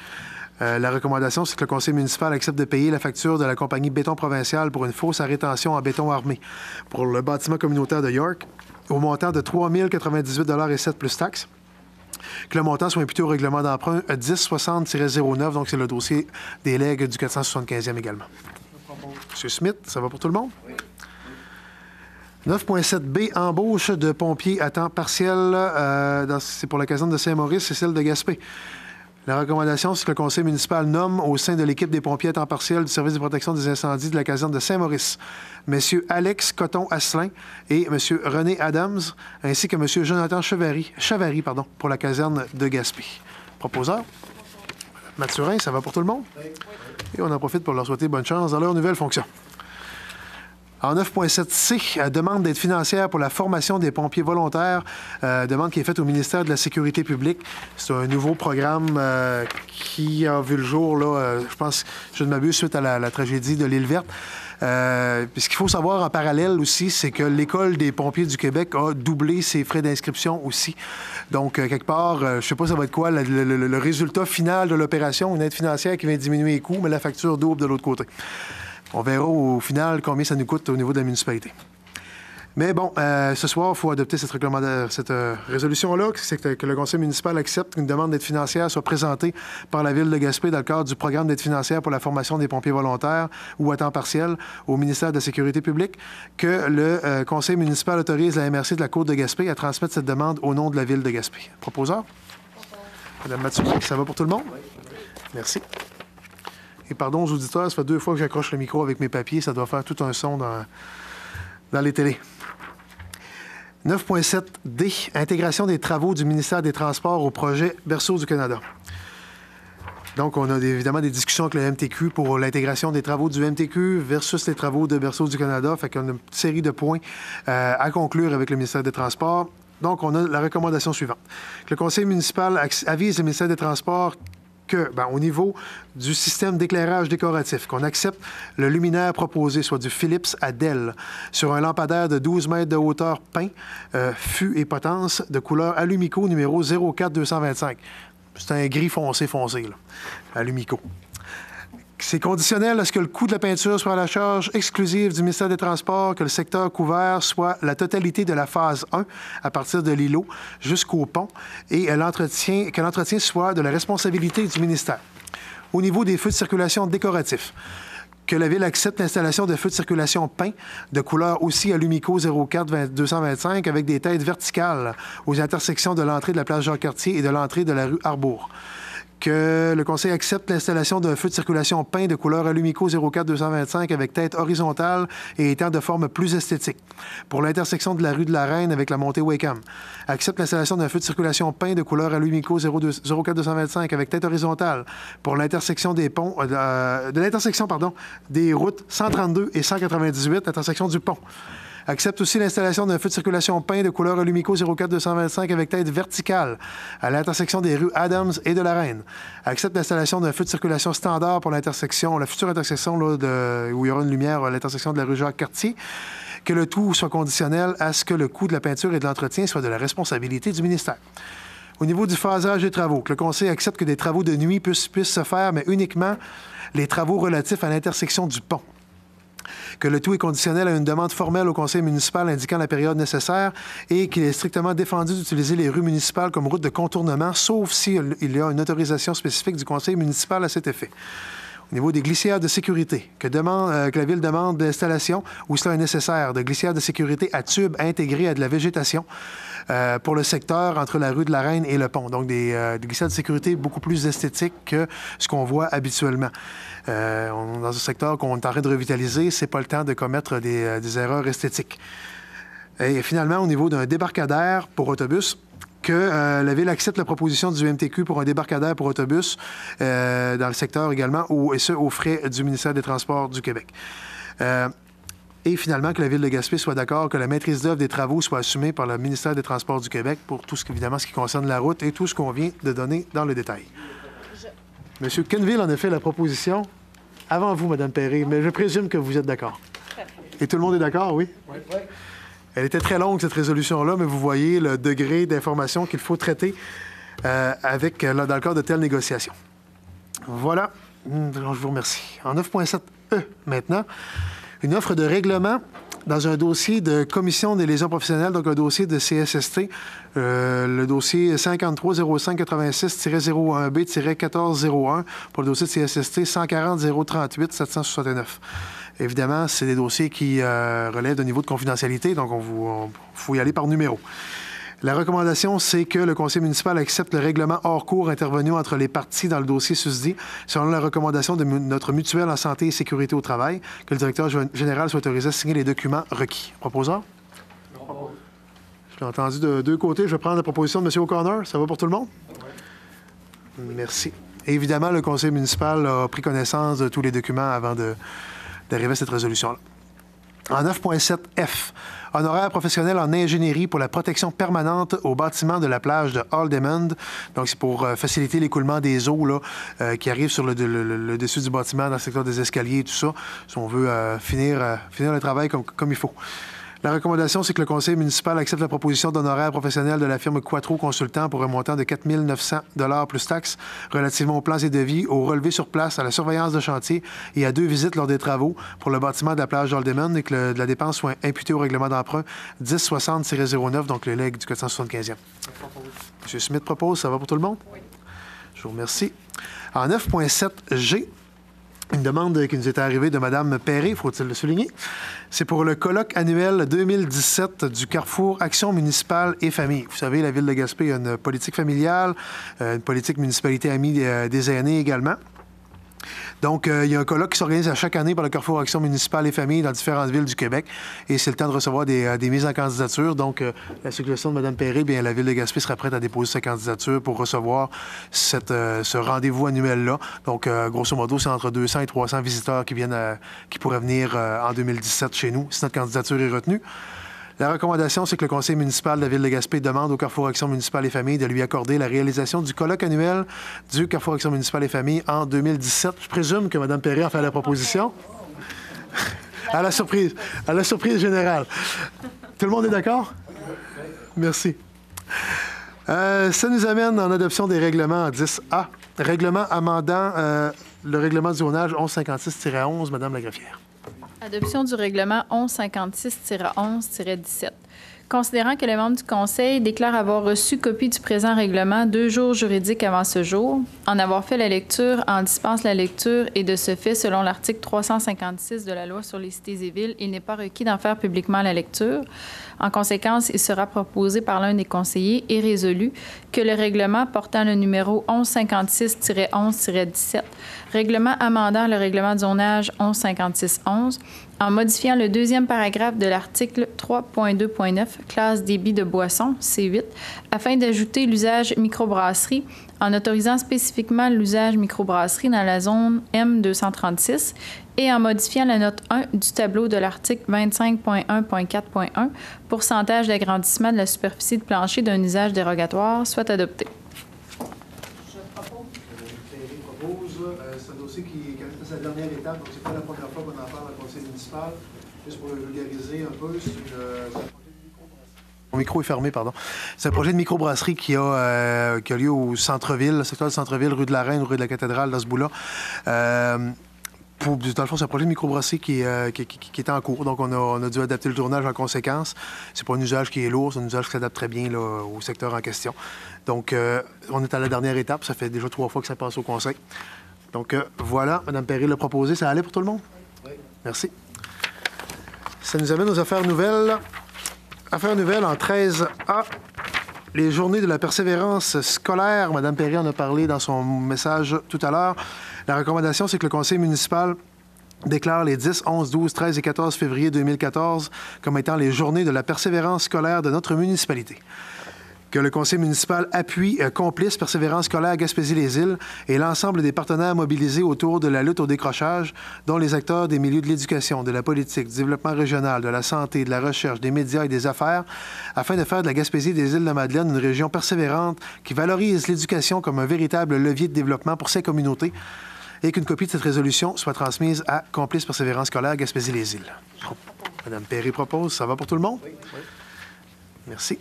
Speaker 1: Euh, la recommandation, c'est que le conseil municipal accepte de payer la facture de la compagnie Béton Provincial pour une fausse à rétention en béton armé pour le bâtiment communautaire de York au montant de 3 098 et 7 plus taxes. Que le montant soit imputé au règlement d'emprunt 1060-09, donc c'est le dossier des legs du 475e également. Monsieur Smith, ça va pour tout le monde? Oui. 9.7b, embauche de pompiers à temps partiel. Euh, c'est pour la caserne de Saint-Maurice et celle de Gaspé. La recommandation, c'est que le conseil municipal nomme au sein de l'équipe des pompiers à temps partiel du service de protection des incendies de la caserne de Saint-Maurice M. Alex Coton-Asselin et M. René Adams, ainsi que M. Jonathan Chavary, Chavary pardon, pour la caserne de Gaspé. Proposeur? Mathurin, ça va pour tout le monde? Et on en profite pour leur souhaiter bonne chance dans leur nouvelle fonction. En 9.7c, demande d'aide financière pour la formation des pompiers volontaires, euh, demande qui est faite au ministère de la Sécurité publique. C'est un nouveau programme euh, qui a vu le jour, euh, je pense, je ne m'abuse, suite à la, tragédie de l'île verte. ce qu'il faut savoir en parallèle aussi, c'est que l'École des pompiers du Québec a doublé ses frais d'inscription aussi. Donc, quelque part, je ne sais pas ça va être quoi le, le résultat final de l'opération, une aide financière qui vient diminuer les coûts, mais la facture double de l'autre côté. On verra au final combien ça nous coûte au niveau de la municipalité. Mais bon, euh, ce soir, il faut adopter cette, euh, résolution-là, c'est que, le conseil municipal accepte qu'une demande d'aide financière soit présentée par la Ville de Gaspé dans le cadre du programme d'aide financière pour la formation des pompiers volontaires ou à temps partiel au ministère de la Sécurité publique, que le euh, conseil municipal autorise la MRC de la Côte de Gaspé à transmettre cette demande au nom de la Ville de Gaspé. Proposeur? Madame Mathieu, ça va pour tout le monde? Merci. Et pardon aux auditeurs, ça fait deux fois que j'accroche le micro avec mes papiers. Ça doit faire tout un son dans, les télés. 9.7D, intégration des travaux du ministère des Transports au projet Berceau du Canada. Donc, on a évidemment des discussions avec le MTQ pour l'intégration des travaux du MTQ versus les travaux de Berceau du Canada. Fait qu'on a une série de points euh, à conclure avec le ministère des Transports. Donc, on a la recommandation suivante. Le conseil municipal avise le ministère des Transports que, ben, au niveau du système d'éclairage décoratif, qu'on accepte le luminaire proposé soit du Philips à sur un lampadaire de 12 mètres de hauteur peint, euh, fût et potence de couleur Alumico numéro 04225. C'est un gris foncé foncé, là. Alumico. C'est conditionnel à ce que le coût de la peinture soit à la charge exclusive du ministère des Transports, que le secteur couvert soit la totalité de la phase 1 à partir de l'îlot jusqu'au pont et l'entretien, que l'entretien soit de la responsabilité du ministère. Au niveau des feux de circulation décoratifs, que la Ville accepte l'installation de feux de circulation peints de couleur aussi Alumico 04 225 avec des têtes verticales aux intersections de l'entrée de la place Jean-Cartier et de l'entrée de la rue Arbour que le Conseil accepte l'installation d'un feu de circulation peint de couleur Alumico 04-225 avec tête horizontale et étant de forme plus esthétique. Pour l'intersection de la rue de la Reine avec la montée Wakeham. Accepte l'installation d'un feu de circulation peint de couleur Alumico 04-225 avec tête horizontale pour l'intersection des ponts, euh, de l'intersection, des routes 132 et 198, intersection du pont Accepte aussi l'installation d'un feu de circulation peint de couleur Alumico 04225 avec tête verticale à l'intersection des rues Adams et de la Reine. Accepte l'installation d'un feu de circulation standard pour l'intersection, la future intersection là, où il y aura une lumière à l'intersection de la rue Jacques-Cartier. Que le tout soit conditionnel à ce que le coût de la peinture et de l'entretien soit de la responsabilité du ministère. Au niveau du phasage des travaux, que le Conseil accepte que des travaux de nuit puissent se faire, mais uniquement les travaux relatifs à l'intersection du pont que le tout est conditionnel à une demande formelle au conseil municipal indiquant la période nécessaire et qu'il est strictement défendu d'utiliser les rues municipales comme route de contournement, sauf s'il y a une autorisation spécifique du conseil municipal à cet effet. Au niveau des glissières de sécurité, que, euh, la Ville demande d'installation, où cela est nécessaire, de glissières de sécurité à tubes intégrés à de la végétation euh, pour le secteur entre la rue de la Reine et le pont. Donc, des, euh, glissières de sécurité beaucoup plus esthétiques que ce qu'on voit habituellement. Dans un secteur qu'on est en train de revitaliser, c'est pas le temps de commettre des, des erreurs esthétiques. Et finalement, au niveau d'un débarcadère pour autobus, que euh, la Ville accepte la proposition du MTQ pour un débarcadère pour autobus euh, dans le secteur également, et ce, aux frais du ministère des Transports du Québec. Euh, et finalement, que la Ville de Gaspé soit d'accord que la maîtrise d'œuvre des travaux soit assumée par le ministère des Transports du Québec pour tout ce, qui- évidemment, ce qui concerne la route et tout ce qu'on vient de donner dans le détail. Monsieur Kenville en a fait la proposition avant vous, Madame Perry, mais je présume que vous êtes d'accord. Et tout le monde est d'accord, oui? Oui. Elle était très longue, cette résolution-là, mais vous voyez le degré d'information qu'il faut traiter euh, avec, euh, dans le cadre de telles négociations. Voilà. Hum, Je vous remercie. En 9.7e, maintenant, une offre de règlement dans un dossier de commission des lésions professionnelles, donc un dossier de CSST, euh, le dossier 530586-01B-1401 pour le dossier de CSST 140-038-769. Évidemment, c'est des dossiers qui euh, relèvent d'un niveau de confidentialité, donc on vous, faut y aller par numéro. La recommandation, c'est que le conseil municipal accepte le règlement hors cours intervenu entre les parties dans le dossier susdit, selon la recommandation de notre mutuelle en santé et sécurité au travail, que le directeur gé- général soit autorisé à signer les documents requis. Proposeur? Je l'ai entendu de deux côtés. Je vais prendre la proposition de M. O'Connor. Ça va pour tout le monde? Merci. Évidemment, le conseil municipal a pris connaissance de tous les documents avant de- d'arriver à cette résolution-là. En 9.7F, honoraire professionnel en ingénierie pour la protection permanente au bâtiment de la plage de Haldemond. Donc, c'est pour euh, faciliter l'écoulement des eaux là, euh, qui arrivent sur le, dessus du bâtiment, dans le secteur des escaliers et tout ça, si on veut euh, finir, le travail comme il faut. La recommandation, c'est que le conseil municipal accepte la proposition d'honoraire professionnel de la firme Quattro Consultant pour un montant de 4 900 plus taxes relativement aux plans et devis, au relevé sur place, à la surveillance de chantier et à deux visites lors des travaux pour le bâtiment de la plage d'Aldemond et que le- de la dépense soit imputée au règlement d'emprunt 1060-09, donc le leg du 475e. M. Smith propose, ça va pour tout le monde? Oui. Je vous remercie. En 9.7G, une demande qui nous est arrivée de Mme Perret, faut-il le souligner. C'est pour le colloque annuel 2017 du Carrefour Action municipale et famille. Vous savez, la Ville de Gaspé a une politique familiale, euh, une politique municipalité amie euh, des aînés également. Donc, euh, il y a un colloque qui s'organise à chaque année par le Carrefour Action municipale et famille dans différentes villes du Québec. Et c'est le temps de recevoir des, euh, mises en candidature. Donc, euh, la suggestion de Mme Perret, bien, la Ville de Gaspé sera prête à déposer sa candidature pour recevoir euh, ce rendez-vous annuel-là. Donc, grosso modo, c'est entre 200 et 300 visiteurs qui, viennent à- qui pourraient venir en 2017 chez nous si notre candidature est retenue. La recommandation, c'est que le conseil municipal de la Ville de Gaspé demande au Carrefour Action municipale et famille de lui accorder la réalisation du colloque annuel du Carrefour Action municipale et famille en 2017. Je présume que Mme Perret en fait la proposition. à la surprise, à la surprise générale. Tout le monde est d'accord? Merci. Euh, ça nous amène en adoption des règlements en 10A. Règlement amendant euh, le règlement du zonage 1156-11, Madame la greffière.
Speaker 8: Adoption du règlement 1156-11-17. Considérant que les membres du Conseil déclarent avoir reçu copie du présent règlement deux jours juridiques avant ce jour, en avoir fait la lecture, en dispense la lecture et de ce fait, selon l'article 356 de la Loi sur les cités et villes, il n'est pas requis d'en faire publiquement la lecture. En conséquence, il sera proposé par l'un des conseillers et résolu que le règlement portant le numéro 1156-11-17, règlement amendant le règlement du zonage 1156-11, en modifiant le deuxième paragraphe de l'article 3.2.9, classe débit de boissons, C8, afin d'ajouter l'usage microbrasserie en autorisant spécifiquement l'usage microbrasserie dans la zone M236 et en modifiant la note 1 du tableau de l'article 25.1.4.1, pourcentage d'agrandissement de la superficie de plancher d'un usage dérogatoire, soit adopté.
Speaker 1: Je propose. C'est un dossier qui est donc c'est pas la première fois qu'on en parle au conseil municipal. Juste pour le vulgariser un peu, c'est une. Mon micro est fermé, pardon. C'est un projet de microbrasserie qui a, euh, qui a lieu au centre-ville, secteur du centre-ville, rue de la Reine, rue de la Cathédrale, dans ce bout-là. Euh, dans le fond, c'est un projet de microbrasserie qui, euh, qui, est en cours. Donc, on a, on a, dû adapter le tournage en conséquence. C'est pas un usage qui est lourd, c'est un usage qui s'adapte très bien là, au secteur en question. Donc, euh, on est à la dernière étape. Ça fait déjà trois fois que ça passe au conseil. Donc, euh, voilà, Mme Perry l'a proposé. Ça allait pour tout le monde? Oui. Merci. Ça nous amène aux affaires nouvelles. Affaires nouvelles en 13A. Les journées de la persévérance scolaire, Mme Perry en a parlé dans son message tout à l'heure. La recommandation, c'est que le conseil municipal déclare les 10, 11, 12, 13 et 14 février 2014 comme étant les journées de la persévérance scolaire de notre municipalité que le conseil municipal appuie euh, Complice Persévérance scolaire Gaspésie-les-Îles et l'ensemble des partenaires mobilisés autour de la lutte au décrochage, dont les acteurs des milieux de l'éducation, de la politique, du développement régional, de la santé, de la recherche, des médias et des affaires, afin de faire de la Gaspésie des îles de Madeleine une région persévérante qui valorise l'éducation comme un véritable levier de développement pour ses communautés et qu'une copie de cette résolution soit transmise à Complice Persévérance scolaire Gaspésie-les-Îles. Madame Perry propose. Ça va pour tout le monde? Oui. oui. Merci.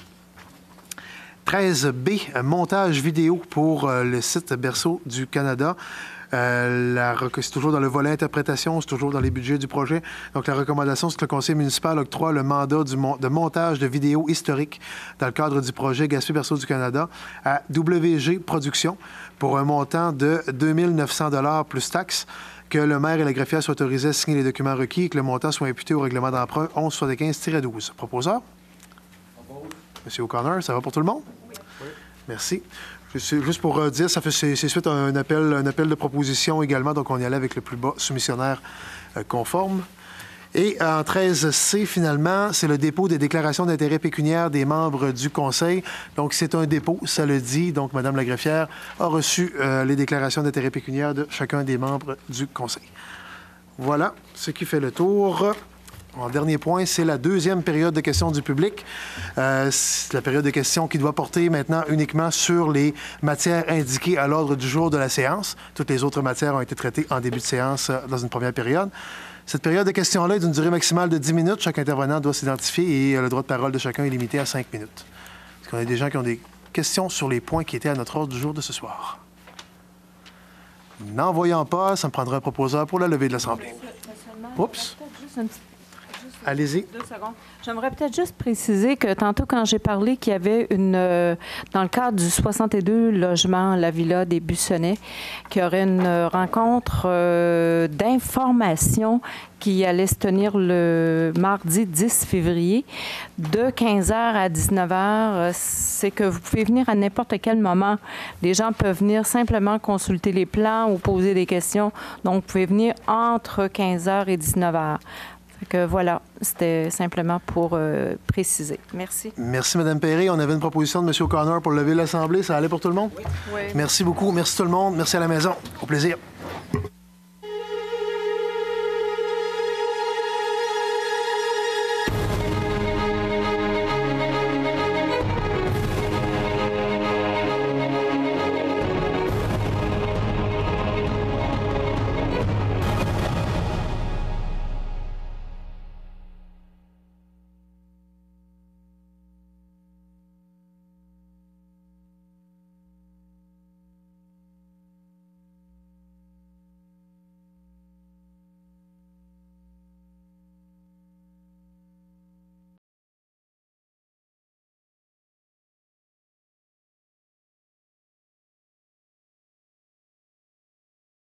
Speaker 1: 13B, montage vidéo pour euh, le site Berceau du Canada. Euh, c'est toujours dans le volet interprétation, c'est toujours dans les budgets du projet. Donc, la recommandation, c'est que le conseil municipal octroie le mandat de montage de vidéos historiques dans le cadre du projet Gaspé Berceau du Canada à WG Productions pour un montant de 2 900 plus taxes que le maire et la greffière soient autorisés à signer les documents requis et que le montant soit imputé au règlement d'emprunt 1175-12. Proposeur? Monsieur O'Connor, ça va pour tout le monde? Oui. Merci. Juste pour dire, ça fait c'est suite à un appel, un appel de proposition également, donc on y allait avec le plus bas soumissionnaire euh, conforme. Et en 13C, finalement, c'est le dépôt des déclarations d'intérêt pécuniaire des membres du Conseil. Donc, c'est un dépôt, ça le dit. Donc, Mme la greffière a reçu euh, les déclarations d'intérêt pécuniaire de chacun des membres du Conseil. Voilà ce qui fait le tour. En dernier point, c'est la deuxième période de questions du public. Euh, c'est la période de questions qui doit porter maintenant uniquement sur les matières indiquées à l'ordre du jour de la séance. Toutes les autres matières ont été traitées en début de séance euh, dans une première période. Cette période de questions-là est d'une durée maximale de 10 minutes. Chaque intervenant doit s'identifier et euh, le droit de parole de chacun est limité à 5 minutes. Est-ce qu'on a des gens qui ont des questions sur les points qui étaient à notre ordre du jour de ce soir? N'en voyant pas, ça me prendra un proposeur pour la levée de l'Assemblée. Oups. Allez-y.
Speaker 2: Deux secondes. J'aimerais peut-être juste préciser que tantôt, quand j'ai parlé qu'il y avait une, euh, dans le cadre du 62 logement, la Villa des Buissonnets, qu'il y aurait une rencontre euh, d'information qui allait se tenir le mardi 10 février de 15h à 19h. C'est que vous pouvez venir à n'importe quel moment. Les gens peuvent venir simplement consulter les plans ou poser des questions. Donc, vous pouvez venir entre 15h et 19h. Que voilà, c'était simplement pour euh, préciser. Merci.
Speaker 1: Merci, Mme Perry. On avait une proposition de M. O'Connor pour lever l'Assemblée. Ça allait pour tout le monde?
Speaker 2: Oui. oui.
Speaker 1: Merci beaucoup. Merci tout le monde. Merci à la maison. Au plaisir.